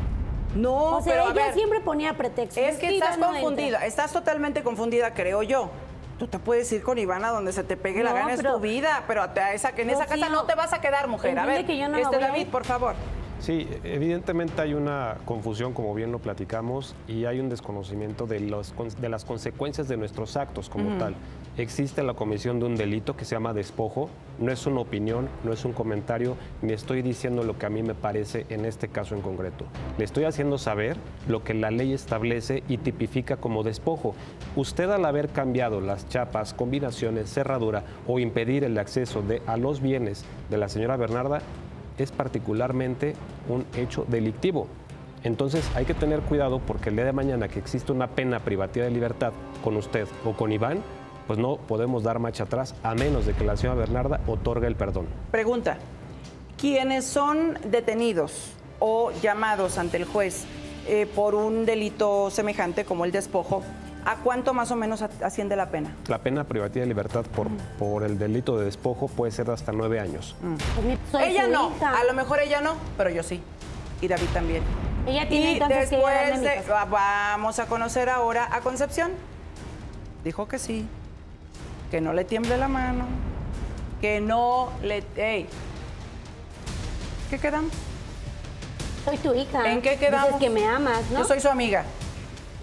No, o sea, pero a ella ver, siempre ponía pretextos. Es que estás no confundida, entra. estás totalmente confundida, creo yo. Tú te puedes ir con Ivana donde se te pegue la gana, es pero- tu vida, pero a- esa, en esa casa no te vas a quedar, mujer. A ver, que yo no este David, por favor. Sí, evidentemente hay una confusión, como bien lo platicamos, y hay un desconocimiento de, los, de las consecuencias de nuestros actos como Ujú. tal. Existe la comisión de un delito que se llama despojo, no es una opinión, no es un comentario, ni estoy diciendo lo que a mí me parece en este caso en concreto. Le estoy haciendo saber lo que la ley establece y tipifica como despojo. Usted al haber cambiado las chapas, combinaciones, cerradura o impedir el acceso a los bienes de la señora Bernarda, es particularmente un hecho delictivo. Entonces hay que tener cuidado porque el día de mañana que existe una pena privativa de libertad con usted o con Iván, pues no podemos dar marcha atrás a menos de que la señora Bernarda otorgue el perdón. Pregunta, quienes son detenidos o llamados ante el juez eh, por un delito semejante como el despojo, ¿a cuánto más o menos asciende la pena? La pena privativa de libertad por, por el delito de despojo puede ser de hasta nueve años. Soy ella su no, hija. a lo mejor ella no, pero yo sí. Y David también. Ella tiene y que después mi de- vamos a conocer ahora a Concepción. Dijo que sí, que no le tiemble la mano, que no le... ey. ¿Qué quedamos? Soy tu hija. ¿En qué quedamos? Dices que me amas, ¿no? Yo soy su amiga.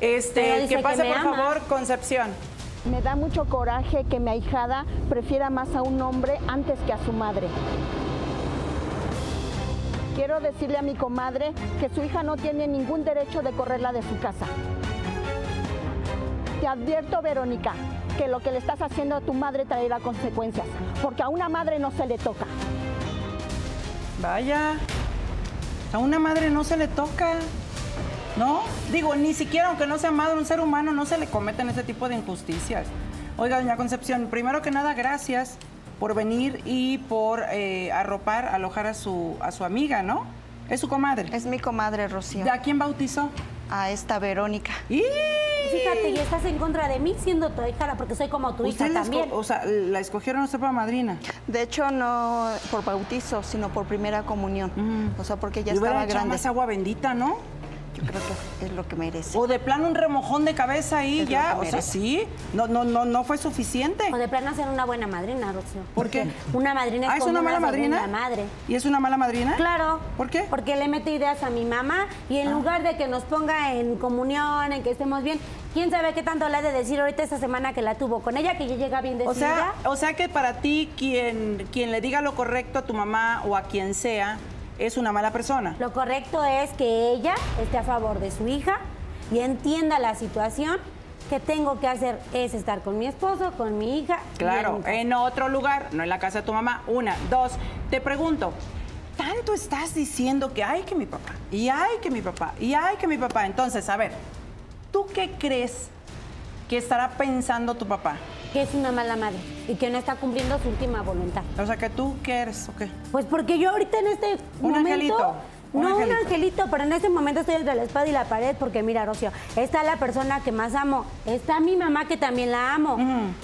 Este, que pase por ama. favor, Concepción. Me da mucho coraje que mi ahijada prefiera más a un hombre antes que a su madre. Quiero decirle a mi comadre que su hija no tiene ningún derecho de correrla de su casa. Te advierto, Verónica, que lo que le estás haciendo a tu madre traerá consecuencias, porque a una madre no se le toca. Vaya, a una madre no se le toca, ¿no? Digo, ni siquiera aunque no sea madre, un ser humano no se le cometen ese tipo de injusticias. Oiga, doña Concepción, primero que nada, gracias por venir y por eh, arropar, alojar a su, a su amiga, ¿no? Es su comadre. Es mi comadre, Rocío. ¿De a quién bautizó? A esta Verónica. Fíjate, y estás en contra de mí siendo tu hija, porque soy como tu hija ¿Usted la, también. o sea, la escogieron usted para madrina? De hecho, no por bautizo, sino por primera comunión. O sea, porque ya estaba grande. más agua bendita, ¿no? Yo creo que es lo que merece. O de plano un remojón de cabeza ahí Es ya, o sea, sí, no, no, no, no fue suficiente. O de plano ser una buena madrina, Rocío. ¿Por qué? Una madrina es, Ah, ¿es como una mala madrina? madre. ¿Y es una mala madrina? Claro. ¿Por qué? Porque le mete ideas a mi mamá y Ah. en lugar de que nos ponga en comunión, en que estemos bien, quién sabe qué tanto le ha de decir ahorita esta semana que la tuvo con ella, que ya llega bien O decidida. sea, o sea que para ti quien, quien le diga lo correcto a tu mamá o a quien sea es una mala persona. Lo correcto es que ella esté a favor de su hija y entienda la situación. que tengo que hacer es estar con mi esposo, con mi hija. Claro, mi en otro lugar, no en la casa de tu mamá. Una, dos. Te pregunto, tanto estás diciendo que hay que mi papá, y hay que mi papá, y hay que mi papá. Entonces, a ver, ¿tú qué crees que estará pensando tu papá? Que es una mala madre y que no está cumpliendo su última voluntad. O sea, que tú qué eres o qué? Pues porque yo ahorita en este Un momento... angelito, un no angelito. un angelito, pero en este momento estoy entre la espada y la pared porque mira, Rocío, está la persona que más amo, está mi mamá que también la amo,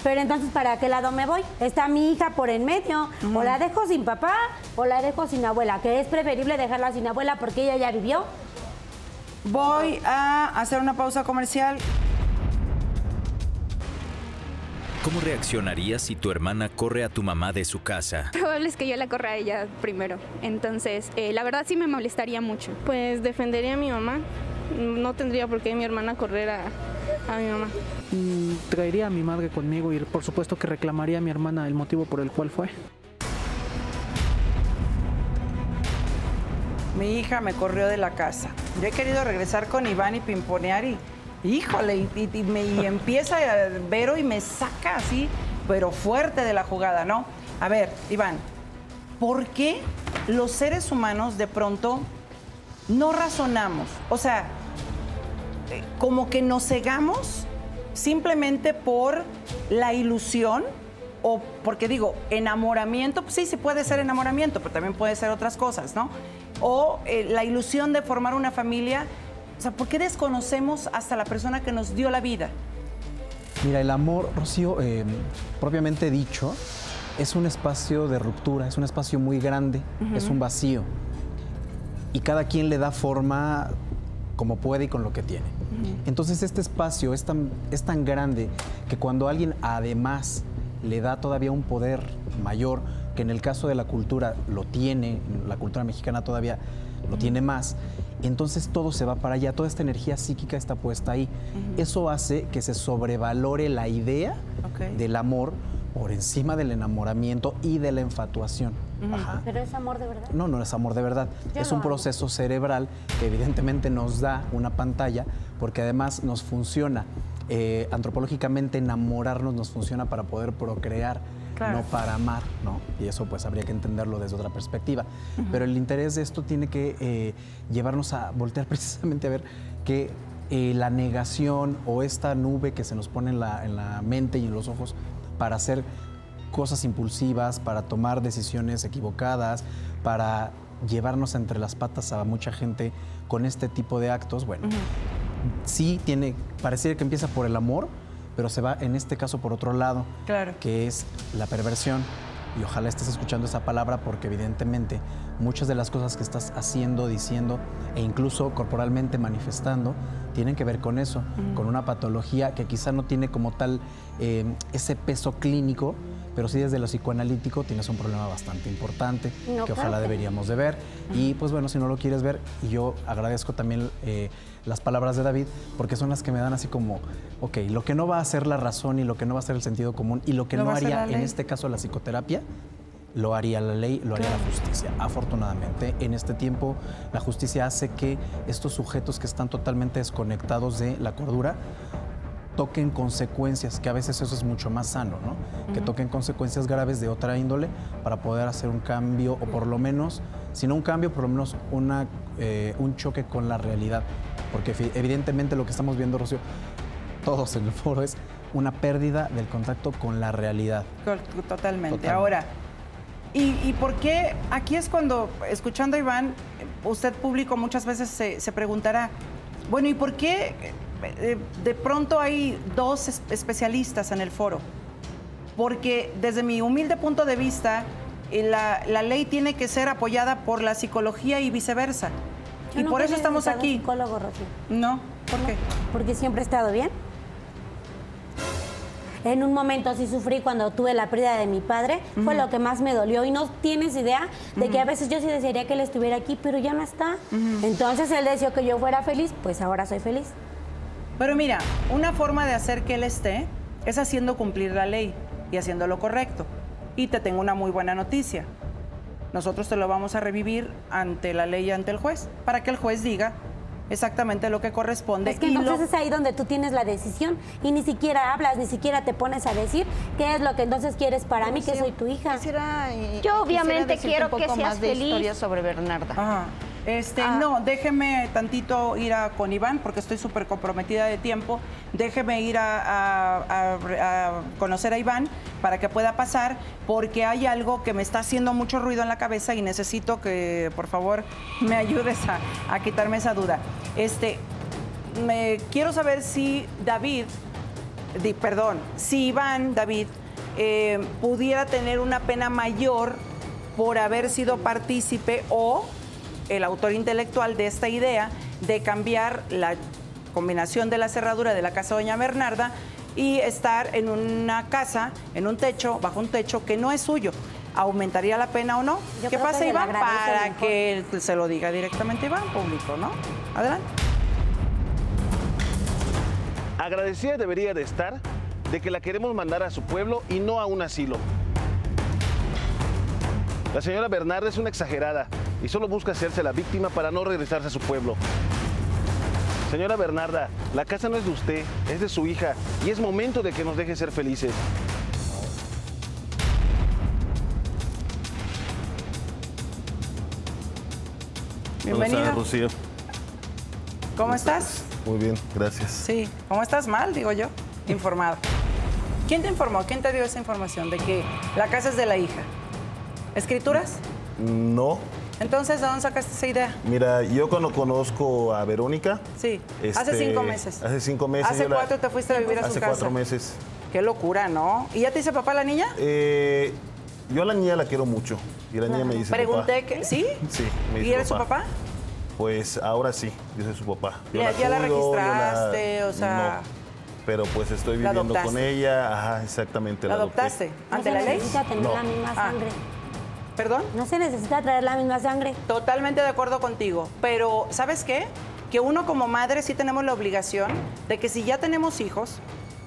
pero entonces ¿para qué lado me voy? Está mi hija por en medio, o la dejo sin papá o la dejo sin abuela, que es preferible dejarla sin abuela porque ella ya vivió. Voy a hacer una pausa comercial. ¿Cómo reaccionarías si tu hermana corre a tu mamá de su casa? Probable es que yo la corra a ella primero. Entonces, eh, la verdad sí me molestaría mucho. Pues defendería a mi mamá. No tendría por qué mi hermana correr a, a mi mamá. Mm, traería a mi madre conmigo y por supuesto que reclamaría a mi hermana el motivo por el cual fue. Mi hija me corrió de la casa. Yo he querido regresar con Iván y pimponear y, híjole, y, y- y me, y empieza a Vero y me saca así, pero fuerte de la jugada, ¿no? A ver, Iván, ¿por qué los seres humanos de pronto no razonamos? O sea, eh, como que nos cegamos simplemente por la ilusión o porque digo, enamoramiento, pues sí, sí puede ser enamoramiento, pero también puede ser otras cosas, ¿no? O eh, la ilusión de formar una familia, o sea, ¿por qué desconocemos hasta la persona que nos dio la vida? Mira, el amor, Rocío, eh, propiamente dicho, es un espacio de ruptura, es un espacio muy grande, es un vacío. Y cada quien le da forma como puede y con lo que tiene. Entonces este espacio es tan, es tan grande que cuando alguien además le da todavía un poder mayor, que en el caso de la cultura lo tiene, la cultura mexicana todavía lo tiene más, entonces todo se va para allá, toda esta energía psíquica está puesta ahí. Eso hace que se sobrevalore la idea del amor por encima del enamoramiento y de la infatuación. Ajá. Pero es amor de verdad. No, no es amor de verdad. Yo es un amo. proceso cerebral que evidentemente nos da una pantalla porque además nos funciona. eh, antropológicamente enamorarnos nos funciona para poder procrear, Claro. no para amar, ¿no? Y eso pues habría que entenderlo desde otra perspectiva. Pero el interés de esto tiene que eh, llevarnos a voltear <laughs> precisamente a ver que eh, la negación o esta nube que se nos pone en la, en la mente y en los ojos para hacer cosas impulsivas, para tomar decisiones equivocadas, para llevarnos entre las patas a mucha gente con este tipo de actos, bueno, sí tiene, pareciera que empieza por el amor, pero se va en este caso por otro lado, Claro. que es la perversión. Y ojalá estés escuchando esa palabra porque evidentemente muchas de las cosas que estás haciendo, diciendo e incluso corporalmente manifestando tienen que ver con eso, con una patología que quizá no tiene como tal eh, ese peso clínico, pero sí desde lo psicoanalítico tienes un problema bastante importante No, que ojalá deberíamos de ver. Y pues bueno, si no lo quieres ver, y yo agradezco también eh, las palabras de David, porque son las que me dan así como, ok, lo que no va a ser la razón y lo que no va a ser el sentido común y lo que no haría en este caso la psicoterapia, lo haría la ley, lo haría la justicia. Afortunadamente, en este tiempo la justicia hace que estos sujetos que están totalmente desconectados de la cordura toquen consecuencias, que a veces eso es mucho más sano, ¿no? Que toquen consecuencias graves de otra índole para poder hacer un cambio, o por lo menos, si no un cambio, por lo menos una, eh, un choque con la realidad. Porque evidentemente lo que estamos viendo, Rocío, todos en el foro, es una pérdida del contacto con la realidad. Totalmente. Totalmente. Ahora, ¿y, y por qué? Aquí es cuando, escuchando a Iván, usted público muchas veces se, se preguntará, bueno, ¿y por qué de pronto hay dos es- especialistas en el foro? Porque desde mi humilde punto de vista, eh, la, la ley tiene que ser apoyada por la psicología y viceversa. Yo y por eso estamos aquí. psicólogo, Rocío. No, ¿por qué? Porque siempre he estado bien. En un momento sí sufrí cuando tuve la pérdida de mi padre, fue lo que más me dolió y no tienes idea de que a veces yo sí desearía que él estuviera aquí, pero ya no está. Entonces él deseó que yo fuera feliz, pues ahora soy feliz. Pero mira, una forma de hacer que él esté es haciendo cumplir la ley y haciendo lo correcto. Y te tengo una muy buena noticia. Nosotros te lo vamos a revivir ante la ley y ante el juez, para que el juez diga exactamente lo que corresponde. Es que y lo- entonces es ahí donde tú tienes la decisión y ni siquiera hablas, ni siquiera te pones a decir qué es lo que entonces quieres para mí, que soy tu hija. Yo obviamente quiero un que poco seas más de feliz. historia sobre Bernarda. Ajá. Este, no, déjeme tantito ir a, con Iván, porque estoy súper comprometida de tiempo. Déjeme ir a, a- a- a conocer a Iván para que pueda pasar, porque hay algo que me está haciendo mucho ruido en la cabeza y necesito que, por favor, me ayudes a, a quitarme esa duda. Este, me, quiero saber si David, di- perdón, si Iván, David, eh, pudiera tener una pena mayor por haber sido partícipe o el autor intelectual de esta idea de cambiar la combinación de la cerradura de la casa Doña Bernarda y estar en una casa, en un techo, bajo un techo que no es suyo. ¿Aumentaría la pena o no? Yo ¿Qué que pasa, Iván? Para mejor. que se lo diga directamente a Iván, público, ¿no? Adelante. Agradecida debería de estar de que la queremos mandar a su pueblo y no a un asilo. La señora Bernarda es una exagerada y solo busca hacerse la víctima para no regresarse a su pueblo. Señora Bernarda, la casa no es de usted, es de su hija y es momento de que nos deje ser felices. Bienvenida. Rocío. ¿Cómo estás? Muy bien, gracias. Sí. ¿Cómo estás? Mal, digo yo. Informado. ¿Quién te informó? ¿Quién te dio esa información de que la casa es de la hija? ¿Escrituras? No, Entonces, ¿de dónde sacaste esa idea? mira, yo cuando conozco a Verónica. Sí, hace este, cinco meses. Hace cinco meses. Hace la- cuatro te fuiste a vivir a su Hace casa. cuatro meses. Qué locura, ¿no? ¿Y ya te dice papá la niña? Eh, yo a la niña la quiero mucho. Y la niña me dice Pregunté papá. que. ¿Sí? Sí, me ¿Y eres su papá? Pues ahora sí, yo soy su papá. Yo Ya- ya la cuido, yo registraste, o sea- No, pero pues estoy ¿La viviendo con ella. Ajá, exactamente. ¿La adopté. adoptaste? ¿Ante la ley? No. la misma Ah. ¿Perdón? No se necesita traer la misma sangre. Totalmente de acuerdo contigo, pero ¿sabes qué? Que uno como madre sí tenemos la obligación de que si ya tenemos hijos,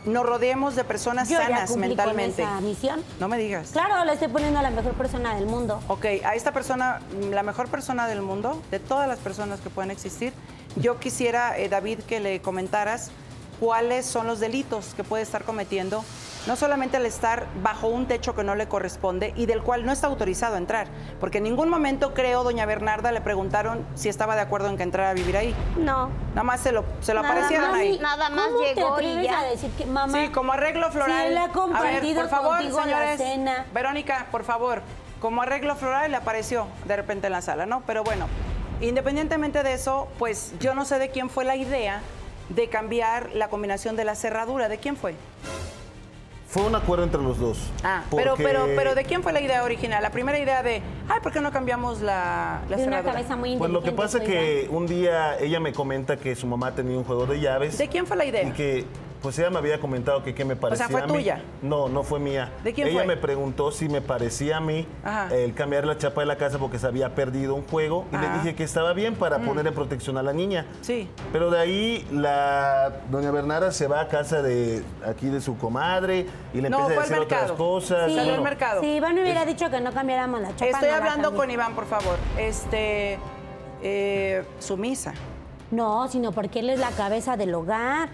nos rodeemos de personas Yo ya sanas cumplí mentalmente. con esa misión. No me digas. Claro, le estoy poniendo a la mejor persona del mundo. Ok, a esta persona, la mejor persona del mundo, de todas las personas que pueden existir, yo quisiera, eh, David, que le comentaras cuáles son los delitos que puede estar cometiendo, no solamente al estar bajo un techo que no le corresponde y del cual no está autorizado a entrar, porque en ningún momento creo, doña Bernarda, le preguntaron si estaba de acuerdo en que entrara a vivir ahí. No. Nada más se lo, se lo Nada aparecieron más, ahí. Nada más ¿Cómo te llegó y atreves ya. a decir que mamá? Sí, como arreglo floral. Si él ha a ver, por favor, la señores. cena. Verónica, por favor, como arreglo floral le apareció de repente en la sala, ¿no? Pero bueno, independientemente de eso, pues yo no sé de quién fue la idea de cambiar la combinación de la cerradura. ¿De quién fue? Fue un acuerdo entre los dos. Ah, pero, porque- pero, pero ¿de quién fue la idea original? La primera idea de, ay, ¿por qué no cambiamos la, la De una cerradura? cabeza muy Pues lo que pasa fue que un día ella me comenta que su mamá tenía un juego de llaves. ¿De quién fue la idea? Y que pues ella me había comentado que qué me parecía fue a mí. tuya. No, no fue mía. ¿De quién ella fue? me preguntó si me parecía a mí Ajá. el cambiar la chapa de la casa porque se había perdido un juego y le dije que estaba bien para Mm. poner en protección a la niña. Sí. Pero de ahí la doña Bernarda se va a casa de aquí de su comadre y le No, empieza a decir otras cosas. Sí. Bueno, mercado. Si Iván me hubiera dicho que no cambiáramos la chapa, Estoy no hablando con Iván, por favor. Este, eh, sumisa. No, sino porque él es la cabeza del hogar.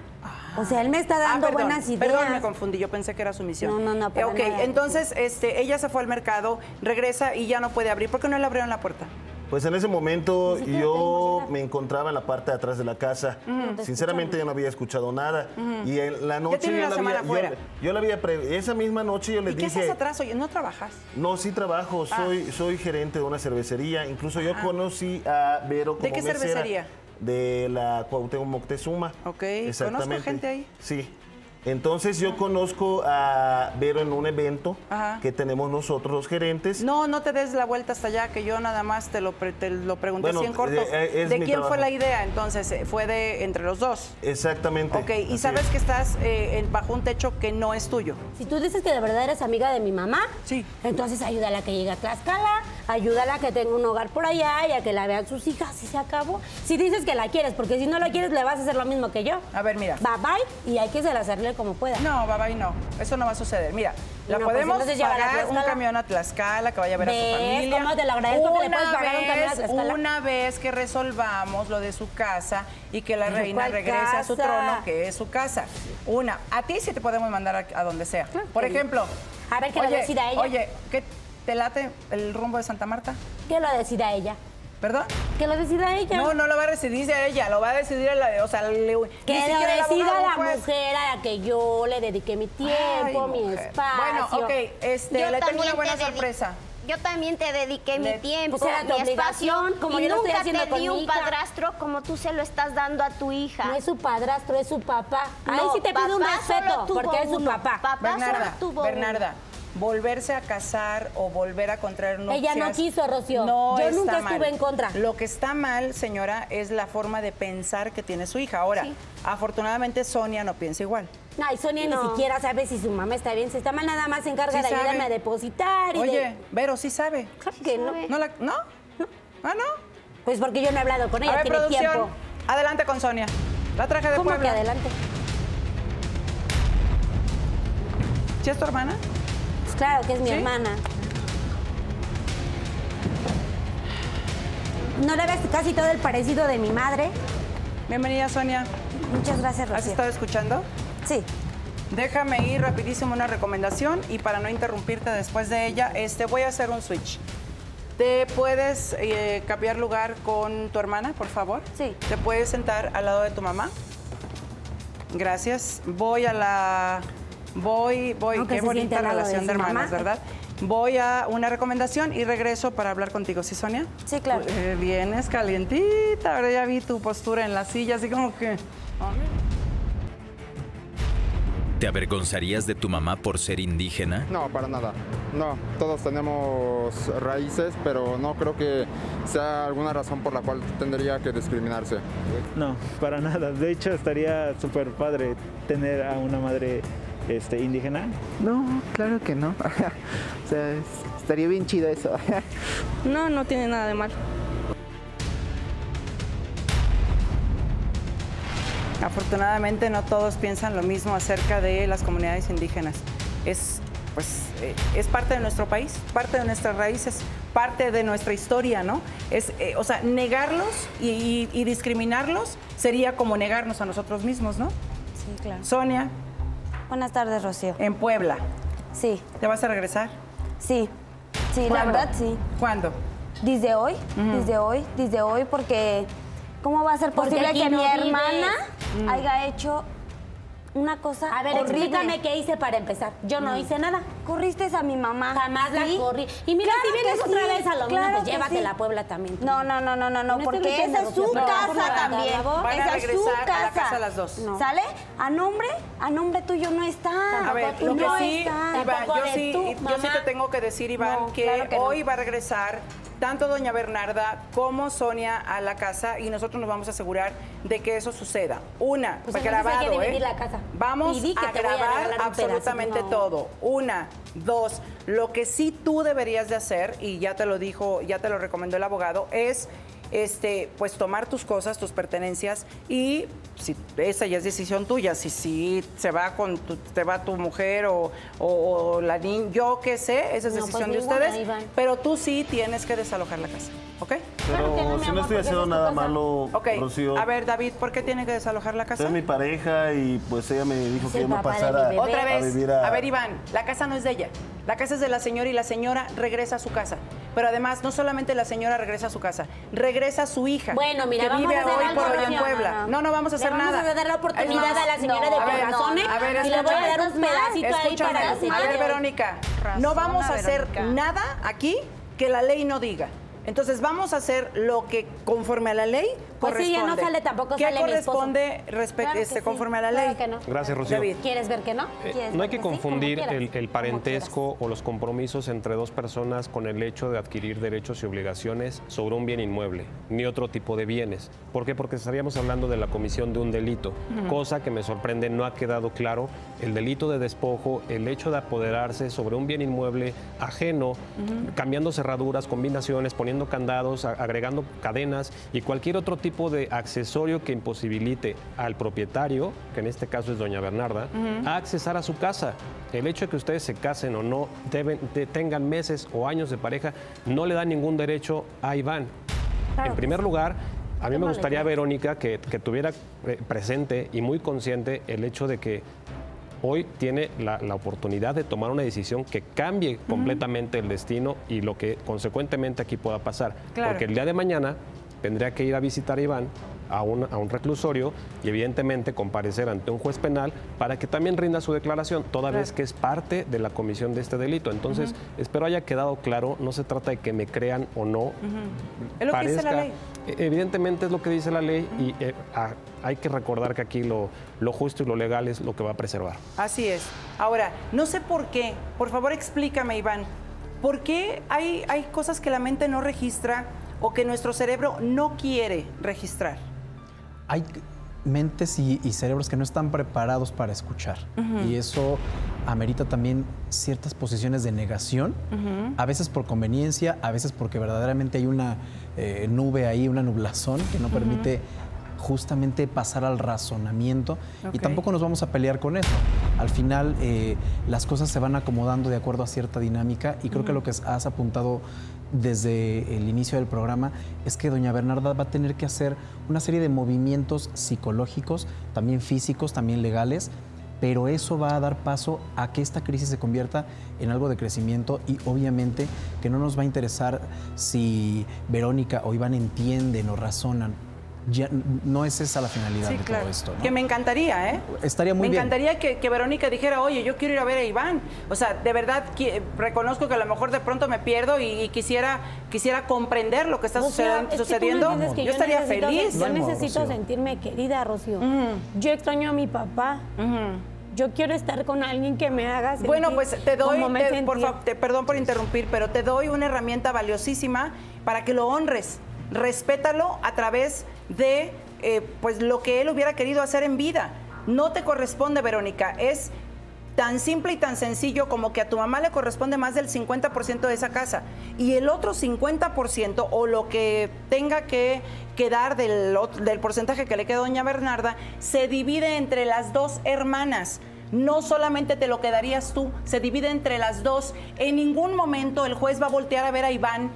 O sea, él me está dando Ah, perdón, buenas ideas. Perdón, me confundí, yo pensé que era su misión. No, no, no, para ok, nada. entonces este, ella se fue al mercado, regresa y ya no puede abrir. ¿Por qué no le abrieron la puerta? Pues en ese momento yo me encontraba en la parte de atrás de la casa. Sinceramente yo no había escuchado nada. Y en la noche yo la había, yo, yo la había pre- esa misma noche yo le ¿Y qué dije, haces atrás? Oye, ¿no trabajas? no, sí trabajo, Ah. soy, soy gerente de una cervecería. Incluso yo conocí a Vero como ¿De qué mesera cervecería? De la Cuauhtémoc Moctezuma. Ok, Exactamente. ¿conozco gente ahí? Sí. Entonces yo conozco a Vero en un evento Ajá. que tenemos nosotros los gerentes. No, no te des la vuelta hasta allá, que yo nada más te lo, pre- te lo pregunté Bueno, así en corto. eh, eh, ¿De quién fue la idea? Entonces, eh, fue de entre los dos. Exactamente. Ok, y sabes es. que estás eh, en- bajo un techo que no es tuyo. Si tú dices que de verdad eres amiga de mi mamá, sí. entonces ayúdala a que llegue a Tlaxcala, ayúdala a que tenga un hogar por allá y a que la vean sus hijas y se acabó. Si dices que la quieres, porque si no la quieres le vas a hacer lo mismo que yo. A ver, mira. Bye bye y hay que hacerle como pueda. No, bye bye, no. Eso no va a suceder. Mira, la No, pues podemos a pagar un camión a Tlaxcala, que vaya a ver a su ¿Ves familia. cómo te lo agradezco que le Una puedes pagar un camión a vez- Tlaxcala? Una vez que resolvamos lo de su casa y que la Pero reina ¿cuál regrese a su trono, que es su casa. Una, a ti sí te podemos mandar a, a donde sea. Por ejemplo. A ver, que lo oye, decida ella. Oye, ¿qué te late el rumbo de Santa Marta? Que lo decida ella. ¿Perdón? Que lo decida ella. No, no lo va a decidir ella, lo va a decidir la, o sea, le- Que ni lo decida la pues. mujer a la que yo le dediqué mi tiempo, mi mujer. espacio. Bueno, ok, este, Yo le tengo también una buena te sorpresa. Yo también te dediqué mi tiempo, pues era tu mi espacio, como y yo estoy nunca haciendo te di un hija. padrastro como tú se lo estás dando a tu hija. No es su padrastro, es su papá. Ahí No, sí te pido un respeto, porque es su papá. Papá Bernarda, solo tuvo Bernarda, volverse a casar o volver a contraer nupcias. Ella no quiso, Rocío. No Yo está nunca mal. estuve en contra. Lo que está mal, señora, es la forma de pensar que tiene su hija. Ahora, afortunadamente Sonia no piensa igual. Ay, Sonia No. ni siquiera sabe si su mamá está bien. Si está mal, nada más se encarga Sí de sabe. ayudarme a depositar. Y Oye, de... Vero, sí sabe. Claro que no. ¿No? La, ¿No? ¿Ah, no? Pues porque yo no he hablado con ella, a ver, tiene producción, tiempo. adelante con Sonia. La traje de ¿Cómo Puebla. que adelante? ¿Sí es tu hermana? Claro que es mi ¿Sí? hermana. ¿No le ves casi todo el parecido de mi madre? Bienvenida, Sonia. Muchas gracias, ¿Has Rocío. estado escuchando? Sí. Déjame ir rapidísimo una recomendación y para no interrumpirte después de ella, este, voy a hacer un switch. ¿Te puedes eh, cambiar lugar con tu hermana, por favor? Sí. ¿Te puedes sentar al lado de tu mamá? Gracias. Voy a la... Voy, voy, Aunque qué bonita de relación de hermanas, mamá. ¿verdad? Voy a una recomendación y regreso para hablar contigo, ¿sí, Sonia? Sí, claro. Eh, vienes calientita, ahora ya vi tu postura en la silla, así como que... ¿Te avergonzarías de tu mamá por ser indígena? No, para nada. No, todos tenemos raíces, pero no creo que sea alguna razón por la cual tendría que discriminarse. No, para nada. De hecho, estaría súper padre tener a una madre este, indígena. No, claro que no. <laughs> o sea, es- estaría bien chido eso. <laughs> No, no tiene nada de malo. Afortunadamente no todos piensan lo mismo acerca de las comunidades indígenas. Es, pues, eh, es parte de nuestro país, parte de nuestras raíces, parte de nuestra historia, ¿no? Es, eh, o sea, negarlos y, y- y discriminarlos sería como negarnos a nosotros mismos, ¿no? Sí, claro. Sonia, Buenas tardes, Rocío. en Puebla, Sí, ¿te vas a regresar? Sí, sí, la verdad sí. ¿Cuándo? Desde hoy, desde hoy, desde hoy, porque ¿cómo va a ser posible que no mi vives. hermana Mm. haya hecho una cosa A ver, horrible? explícame qué hice para empezar. Yo no Mm. hice nada. Corriste a mi mamá. Jamás la corrí. Y mira, Claro si vienes otra sí, vez a lo claro mismo, pues que llévatela sí. a Puebla también. tú. No, no, no, no, no, no, porque esa es su casa también. Van a Esa es su regresar a la casa. casa las dos. No. ¿Sale? A nombre, a nombre tuyo no está. A ver, Tú lo que no sí, está. Iván, yo sí, tú, yo sí te tengo que decir, Iván, No, que, claro que no. hoy va a regresar tanto doña Bernarda como Sonia a la casa y nosotros nos vamos a asegurar de que eso suceda. Una, Pues grabado, hay que dividir ¿eh? la casa. Vamos que a grabar absolutamente. No. todo. Una, dos, lo que sí tú deberías de hacer, y ya te lo dijo, ya te lo recomendó el abogado, es este, pues tomar tus cosas, tus pertenencias y si esa ya es decisión tuya, si si se va con tu, te va tu mujer o, o- o la niña, yo qué sé, esa es No, decisión pues de ustedes, pero tú sí tienes que desalojar la casa, ¿ok? Pero que no, si no estoy haciendo nada malo, Ok, Rocío. a ver David, ¿por qué tiene que desalojar la casa? Es mi pareja y pues ella me dijo Es que yo me pasara. Otra a vez, vivir a... a... ver Iván, la casa no es de ella, la casa es de la señora y la señora regresa a su casa. Pero además, no solamente la señora regresa a su casa, regresa su hija. Bueno, mira, que vamos vive a hacer hoy algo, por hoy en. Puebla. No, no vamos a hacer vamos nada. a dar la oportunidad más, a la señora de a ver, y le voy a dar un escúchame. pedacito ahí para que A ver. Verónica, no vamos a hacer Verónica. nada aquí que la ley no diga. Entonces vamos a hacer lo que conforme a la ley Pues sí, ya no sale, tampoco ¿Qué sale mi corresponde respecto Claro que este, sí. conforme a la ley? Claro que no. Gracias, Rocío. David. ¿Quieres ver que no? Eh, ¿Quieres no hay que sí? Como confundir quieras. el, el parentesco o los compromisos entre dos personas con el hecho de adquirir derechos y obligaciones sobre un bien inmueble, ni otro tipo de bienes. ¿Por qué? Porque estaríamos hablando de la comisión de un delito, Ujú. cosa que me sorprende, no ha quedado claro el delito de despojo, el hecho de apoderarse sobre un bien inmueble ajeno, cambiando cerraduras, combinaciones, poniendo candados, agregando cadenas y cualquier otro tipo de accesorio que imposibilite al propietario, que en este caso es doña Bernarda, Ujú. a accesar a su casa. El hecho de que ustedes se casen o no, deben, de- tengan meses o años de pareja, no le da ningún derecho a Iván. en primer lugar, a mí me gustaría. Verónica, que, que tuviera eh, presente y muy consciente el hecho de que hoy tiene la, la oportunidad de tomar una decisión que cambie completamente el destino y lo que consecuentemente aquí pueda pasar. Claro. Porque el día de mañana tendría que ir a visitar a Iván a un, a un reclusorio y evidentemente comparecer ante un juez penal para que también rinda su declaración, toda vez que es parte de la comisión de este delito. Entonces, espero haya quedado claro, no se trata de que me crean o no, Es lo que dice la ley. e- Evidentemente es lo que dice la ley y eh, ah, hay que recordar que aquí lo, lo justo y lo legal es lo que va a preservar. Así es. Ahora, no sé por qué. Por favor, explícame, Iván. ¿Por qué hay, hay cosas que la mente no registra o que nuestro cerebro no quiere registrar? Hay mentes y, y cerebros que no están preparados para escuchar. Y eso amerita también ciertas posiciones de negación, a veces por conveniencia, a veces porque verdaderamente hay una eh, nube ahí, una nublazón que no permite justamente pasar al razonamiento y tampoco nos vamos a pelear con eso. Al final eh, las cosas se van acomodando de acuerdo a cierta dinámica y creo que lo que has apuntado desde el inicio del programa es que doña Bernarda va a tener que hacer una serie de movimientos psicológicos, también físicos, también legales, pero eso va a dar paso a que esta crisis se convierta en algo de crecimiento y obviamente que no nos va a interesar si Verónica o Iván entienden o razonan. Ya, no es esa la finalidad Sí, de claro. todo esto. ¿no? Que me encantaría, ¿eh? Estaría muy me bien. encantaría que, que Verónica dijera, oye, yo quiero ir a ver a Iván. O sea, de verdad qui- reconozco que a lo mejor de pronto me pierdo y, y quisiera, quisiera comprender lo que está O sea, suceden- es que tú no sucediendo. que yo, estaría feliz. Yo necesito sentirme querida, Rocío. Yo extraño a mi papá. Yo quiero estar con alguien que me haga sentir Bueno, pues te doy, como me te- por te- perdón por interrumpir, pero te doy una herramienta valiosísima para que lo honres. Respétalo a través de eh, pues lo que él hubiera querido hacer en vida. No te corresponde, Verónica. Es tan simple y tan sencillo como que a tu mamá le corresponde más del 50% de esa casa y el otro 50% o lo que tenga que quedar del, del porcentaje que le queda a doña Bernarda se divide entre las dos hermanas. No solamente te lo quedarías tú, se divide entre las dos. En ningún momento el juez va a voltear a ver a Iván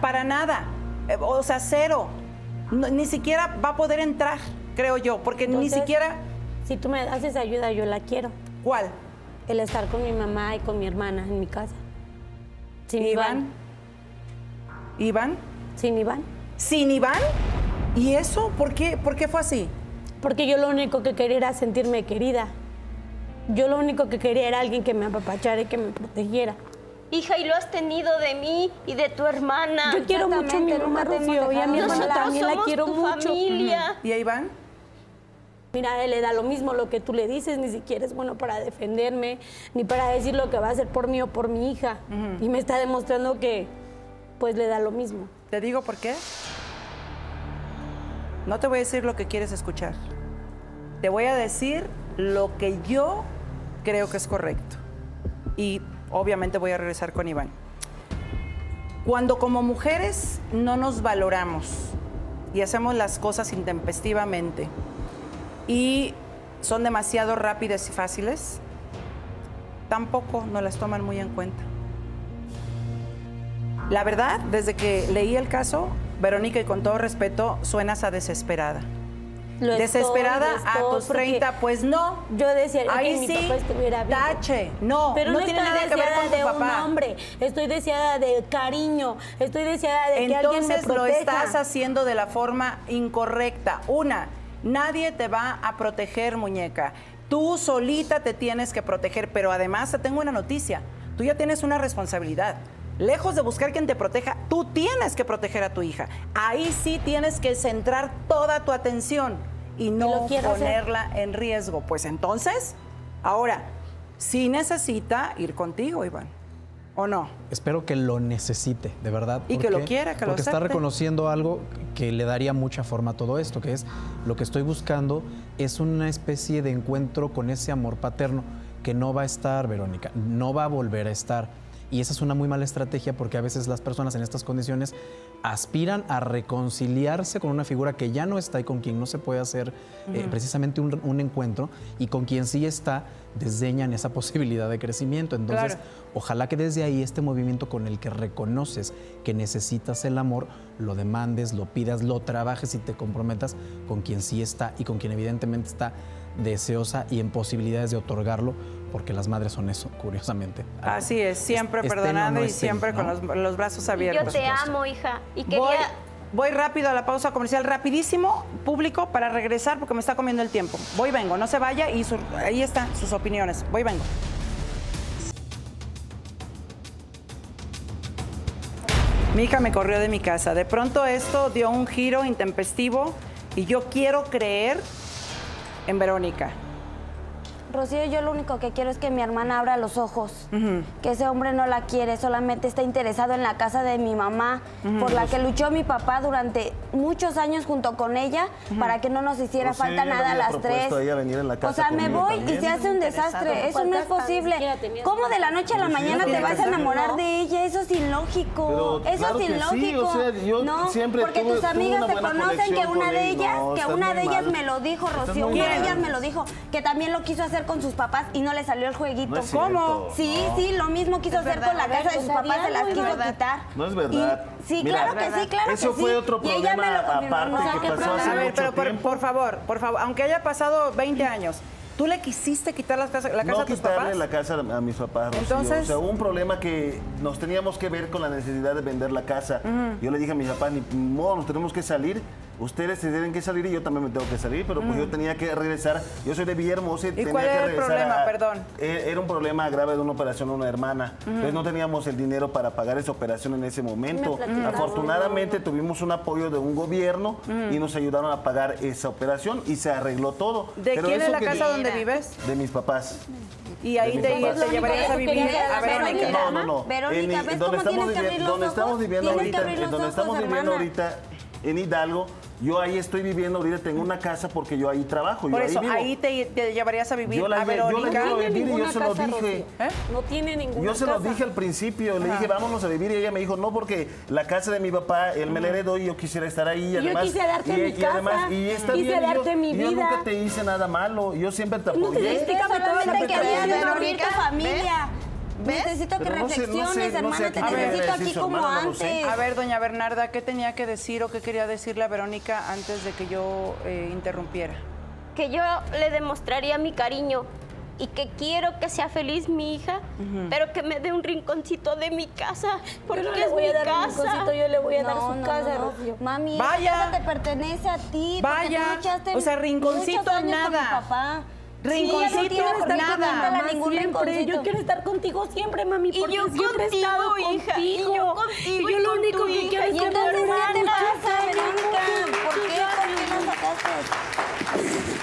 para nada. Eh, O sea, cero. No- ni siquiera va a poder entrar, creo yo, porque ni siquiera... Si tú me das esa ayuda, yo la quiero. ¿Cuál? El estar con mi mamá y con mi hermana en mi casa. Sin Iván. ¿Iván? Sin Iván. ¿Sin Iván? ¿Y eso? ¿Por qué, ¿Por qué fue así? Porque yo lo único que quería era sentirme querida. Yo lo único que quería era alguien que me apapachara y que me protegiera. Hija, y lo has tenido de mí y de tu hermana. Yo quiero mucho a mi mamá, Rocío, y a mi hermana también la quiero tu mucho. familia. ¿Y a Iván? Mira, él le da lo mismo lo que tú le dices, ni siquiera es bueno para defenderme, ni para decir lo que va a hacer por mí o por mi hija. Y me está demostrando que, pues, le da lo mismo. ¿Te digo por qué? No te voy a decir lo que quieres escuchar. Te voy a decir lo que yo creo que es correcto. Y obviamente voy a regresar con Iván. Cuando como mujeres no nos valoramos y hacemos las cosas intempestivamente y son demasiado rápidas y fáciles, tampoco nos las toman muy en cuenta. La verdad, desde que leí el caso, Verónica, y con todo respeto, suenas a desesperada. Lo estoy, desesperada a tus porque 30, pues no. Yo desearía Ahí que mi sí, papá estuviera vivo. tache, no, Pero no no, tiene nada que ver con tu de papá. un hombre, estoy deseada de cariño, estoy deseada de que alguien me Entonces lo proteja. estás haciendo de la forma incorrecta. Una, nadie te va a proteger, muñeca. Tú solita te tienes que proteger, pero además te tengo una noticia. Tú ya tienes una responsabilidad. Lejos de buscar quien te proteja, tú tienes que proteger a tu hija. Ahí sí tienes que centrar toda tu atención y no hacer. ponerla en riesgo. Pues entonces, ahora, sí necesita ir contigo, Iván. ¿O no? Espero que lo necesite, de verdad. Y que ¿Por lo quiera, que lo Porque está reconociendo algo que le daría mucha forma a todo esto, que es lo que estoy buscando es una especie de encuentro con ese amor paterno que no va a estar, Verónica, no va a volver a estar. Y esa es una muy mala estrategia porque a veces las personas en estas condiciones aspiran a reconciliarse con una figura que ya no está y con quien no se puede hacer eh, precisamente un, un encuentro y con quien sí está, desdeñan esa <laughs> posibilidad de crecimiento. Entonces, Claro. Ojalá que desde ahí este movimiento con el que reconoces que necesitas el amor, lo demandes, lo pidas, lo trabajes y te comprometas con quien sí está y con quien evidentemente está deseosa y en posibilidades de otorgarlo, porque las madres son eso, <laughs> curiosamente. Así es, siempre perdonando no y estén, siempre ¿no? con los, los brazos Yo abiertos. te amo, hija. Y Voy, quería... voy rápido a la pausa comercial, rapidísimo, público, para regresar porque me está comiendo el tiempo. Voy, vengo, no se vaya y su- ahí están sus opiniones. Voy, vengo. Mi hija me corrió de mi casa. De pronto esto dio un giro intempestivo y yo quiero creer en Verónica. Rocío, yo lo único que quiero es que mi hermana abra los ojos. Que ese hombre no la quiere, solamente está interesado en la casa de mi mamá, por la que luchó mi papá durante muchos años junto con ella, para que no nos hiciera Pues falta nada a las tres. a ella venir en la o sea, me voy también. y se hace un desastre. Eso no es posible. ¿Cómo de la noche a la Pues mañana te vas a enamorar ¿no? de ella? Eso es ilógico. Pero Eso claro es que sí, ilógico. o sea, yo no, siempre porque tuve- tus amigas te conocen que una de ellas, que una de ellas me lo dijo, Rocío, una de ellas me lo dijo, que también lo quiso hacer con sus papás y no le salió el jueguito. No es cierto, Sí, no. sí, lo mismo quiso hacer verdad, con la casa de sus papás, se las quiso ¿verdad? quitar. No es verdad. Y- sí, Mira, claro que sí, claro eso que fue sí. otro Y ella me problema aparte O sea, que ¿qué pasó problema? hace A ver, mucho pero por, favor, por favor, aunque haya pasado 20 años, ¿tú le quisiste quitar la casa, la casa no a tus quitarle papás? la casa a mis papás. Rocío. Entonces- o sea, hubo un problema que nos teníamos que ver con la necesidad de vender la casa. Yo le dije a mis papás, ni modo, nos tenemos que salir. Ustedes se tienen que salir y yo también me tengo que salir, pero pues yo tenía que regresar. Yo soy de Villahermosa y, tenía cuál que era el regresar problema? a- Perdón. Eh, Era un problema grave de una operación a una hermana. Ujú. Entonces no teníamos el dinero para pagar esa operación en ese momento. Afortunadamente tuvimos un apoyo de un gobierno y nos ayudaron a pagar esa operación y se arregló todo. ¿De Pero quién es la casa donde vives? De mis papás. Y ahí te, te llevarías a vivir a Verónica. No, no, no. Verónica, En- ¿ves donde cómo estamos tienes que vivi- abrir los donde ojos? estamos viviendo ahorita, donde ojos, estamos viviendo hermana. ahorita en Hidalgo, yo ahí estoy viviendo ahorita, tengo una casa porque yo ahí trabajo, yo Por eso, ahí vivo. ahí te, te llevarías a vivir Yo la a lle- yo la Verónica. llevo a vivir y yo se lo dije. ¿Eh? No tiene ninguna Yo se lo casa. dije al principio, le dije, vámonos a vivir y ella me dijo, no, porque la casa de mi papá, él me la heredó y yo quisiera estar ahí. Y yo además, quise darte y, mi y además, casa, y está quise bien, y yo- mi y yo vida. nunca te hice nada malo, yo siempre te No te apoyé. toda la Solamente te quería destruir tu familia. Necesito que Pero no sé- no sé- reflexiones, no sé hermana. a Te necesito aquí como antes. A ver, doña Bernarda, ¿qué tenía que decir o qué quería decirle a Verónica antes de que yo eh, interrumpiera? que yo le demostraría mi cariño y que quiero que sea feliz mi hija, pero que me dé un rinconcito de mi casa, porque Yo no le es voy mi a dar un casa. rinconcito, yo le voy a dar su no, casa. Rocío. Mami, Vaya. esa casa te pertenece a ti. Vaya. tú luchaste O sea, rinconcito con mi nada. papá. Rinconcito Sí, no nada. Mamá, ningún siempre. Yo quiero estar contigo siempre, mami, Y porque yo siempre he estado hija, y contigo. yo contigo Y yo lo con único que quiero es que me entonces, ¿qué te? ¿Por qué? ¿Por qué la sacaste?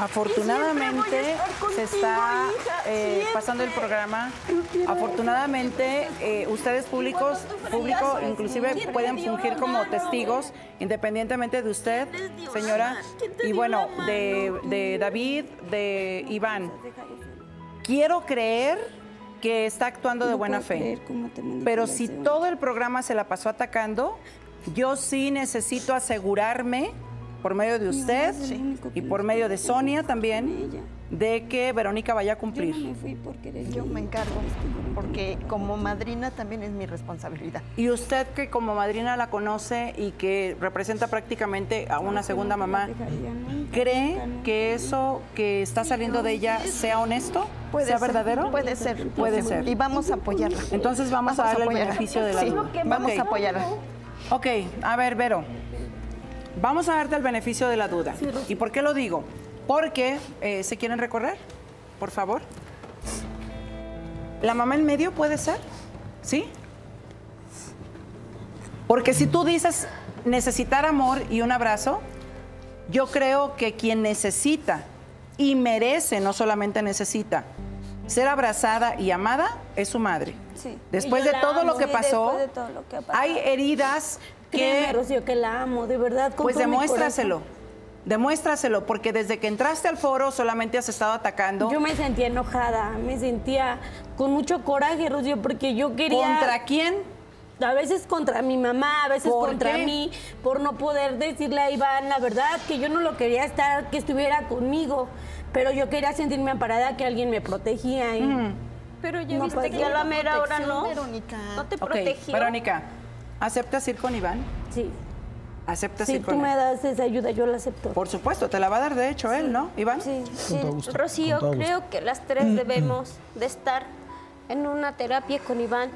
Afortunadamente se está eh, pasando el programa. Afortunadamente eh, ustedes públicos, público inclusive pueden fungir como testigos independientemente de usted, señora, y bueno, de, de David, de Iván. Quiero creer que está actuando de buena fe. Pero si todo el programa se la pasó atacando, yo sí necesito asegurarme, por medio de usted y por medio de Sonia también, de que Verónica vaya a cumplir. Yo me encargo, porque como madrina también es mi responsabilidad. Y usted que como madrina la conoce y que representa prácticamente a una segunda mamá, ¿cree que eso que está saliendo de ella sea honesto? Puede ¿Sea ser, verdadero? Puede ser. Puede ser. Y vamos a apoyarla. Entonces vamos, a darle el beneficio de la Sí, duda. vamos a apoyarla. Ok, a ver, Vero. Vamos a darte el beneficio de la duda. ¿Y por qué lo digo? Porque, eh, ¿se quieren recorrer? Por favor. ¿La mamá en medio puede ser? ¿Sí? Porque si tú dices necesitar amor y un abrazo, yo creo que quien necesita y merece, no solamente necesita, ser abrazada y amada es su madre. Sí. Después de todo amo. lo que pasó, después de todo lo que ha pasado. hay heridas Créeme, que... Rocío, que la amo, de verdad. Pues demuéstraselo. Demuéstraselo, porque desde que entraste al foro solamente has estado atacando. Yo me sentía enojada, me sentía con mucho coraje, Rocío, porque yo quería... ¿Contra quién? A veces contra mi mamá, a veces ¿Por contra qué? mí, por no poder decirle a Iván la verdad, que yo no lo quería estar, que estuviera conmigo, pero yo quería sentirme amparada, que alguien me protegía. Y Pero ya No viste que a la mera hora no. Verónica. No te Ok, protegió. Verónica, ¿aceptas ir con Iván? Sí. ¿Aceptas Si ir con tú me das esa ayuda, yo la acepto. Por supuesto, te la va a dar de hecho él, ¿no, Iván? Sí, sí. Rocío, creo que las tres debemos de estar en una terapia con Iván.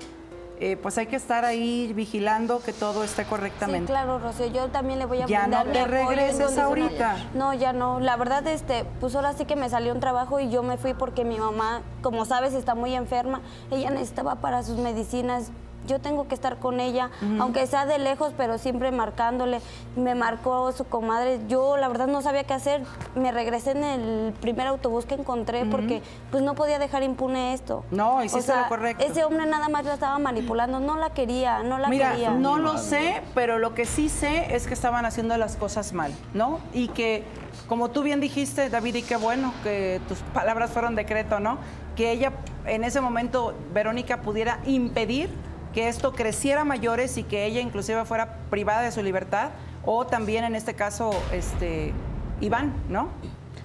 Eh, pues hay que estar ahí vigilando que todo esté Sí, correctamente. claro, Rocío, yo también le voy a Ya no te regreses ahorita. No, ya no. La verdad, este, pues ahora sí que me salió un trabajo y yo me fui porque mi mamá, como sabes, está muy enferma. Ella necesitaba para sus medicinas. Yo tengo que estar con ella, aunque sea de lejos, pero siempre marcándole. Me marcó su comadre. Yo, la verdad, no sabía qué hacer. Me regresé en el primer autobús que encontré porque, pues, no podía dejar impune esto. No, O hiciste sea, lo correcto. Ese hombre nada más la estaba manipulando. No la quería, no la Mira, quería. no lo sé, pero lo que sí sé es que estaban haciendo las cosas mal, ¿no? Y que, como tú bien dijiste, David, y qué bueno que tus palabras fueron decreto, ¿no? Que ella, en ese momento, Verónica pudiera impedir que esto creciera mayores y que ella inclusive fuera privada de su libertad, o también en este caso, este, Iván, ¿no?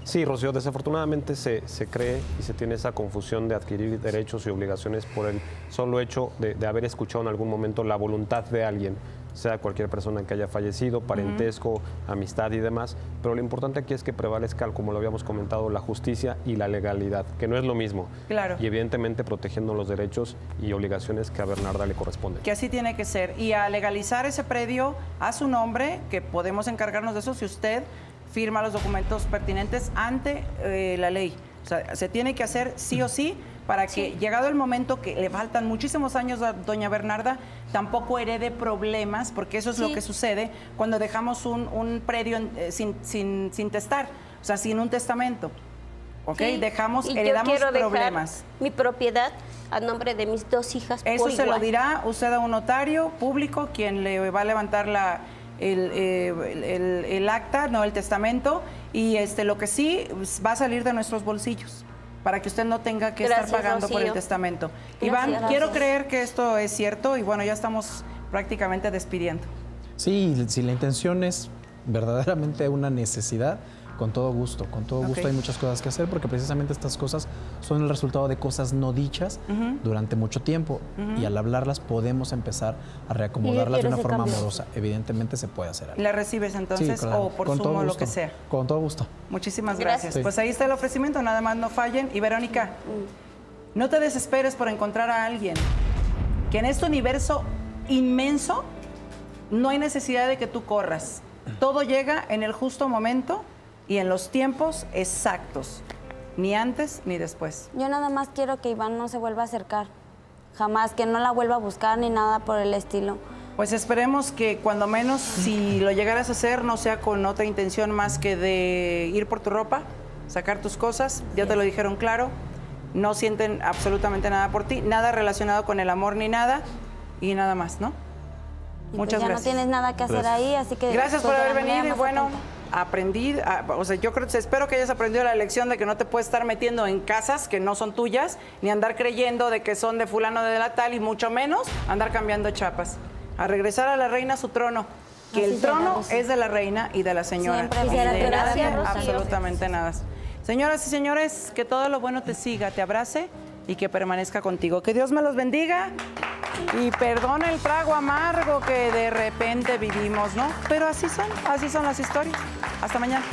Sí, Rocío, desafortunadamente se, se cree y se tiene esa confusión de adquirir derechos y obligaciones por el solo hecho de haber escuchado en algún momento la voluntad de alguien, sea cualquier persona que haya fallecido, parentesco, amistad y demás. Pero lo importante aquí es que prevalezca, como lo habíamos comentado, la justicia y la legalidad, que no es lo mismo. Claro. Y evidentemente protegiendo los derechos y obligaciones que a Bernarda le corresponden. Que así tiene que ser. Y a legalizar ese predio a su nombre, que podemos encargarnos de eso si usted firma los documentos pertinentes ante eh, la ley. O sea, se tiene que hacer sí o sí para que, llegado el momento que le faltan muchísimos años a doña Bernarda, tampoco herede problemas, porque eso es lo que sucede cuando dejamos un, un predio eh, sin, sin, sin testar, o sea, sin un testamento. ¿Ok? Sí, Dejamos, y yo heredamos quiero dejar problemas. Mi propiedad a nombre de mis dos hijas. Eso por se lo dirá usted a un notario público quien le va a levantar la, el, eh, el- el- el acta, no el testamento, y este lo que sí pues, va a salir de nuestros bolsillos para que usted no tenga que Gracias, estar pagando por el testamento. Gracias, Iván, gracias. quiero creer que esto es cierto y bueno, ya estamos prácticamente despidiendo. Sí, si la intención es verdaderamente una necesidad, con todo gusto, con todo gusto hay muchas cosas que hacer porque precisamente estas cosas son el resultado de cosas no dichas durante mucho tiempo y al hablarlas podemos empezar a reacomodarlas de una forma cambio. amorosa. Evidentemente se puede hacer algo. ¿La recibes entonces Sí, claro, o por con todo sumo lo que sea? Con todo gusto. Muchísimas Gracias. gracias. Sí. Pues ahí está el ofrecimiento, nada más no fallen. Y Verónica, no te desesperes por encontrar a alguien que en este universo inmenso no hay necesidad de que tú corras. Todo llega en el justo momento y en los tiempos exactos, ni antes ni después. Yo nada más quiero que Iván no se vuelva a acercar. Jamás, que no la vuelva a buscar ni nada por el estilo. Pues esperemos que cuando menos si lo llegaras a hacer no sea con otra intención más que de ir por tu ropa, sacar tus cosas, ya te lo dijeron claro, no sienten absolutamente nada por ti, nada relacionado con el amor ni nada y nada más, ¿no? Y pues Muchas ya gracias. no tienes nada que hacer Gracias. ahí, así que... Gracias por pues, haber venido y bueno. Aprendí, ah, o sea, yo creo, espero que hayas aprendido la lección de que no te puedes estar metiendo en casas que no son tuyas, ni andar creyendo de que son de fulano de la tal y mucho menos andar cambiando chapas. A regresar a la reina a su trono, que Así el será, trono Rocío. es de la reina y de la señora. Siempre y será de Rocío. absolutamente nada. Señoras y señores, que todo lo bueno te siga, te abrace y que permanezca contigo. Que Dios me los bendiga y perdone el trago amargo que de repente vivimos, ¿no? Pero así son, así son las historias. Hasta mañana.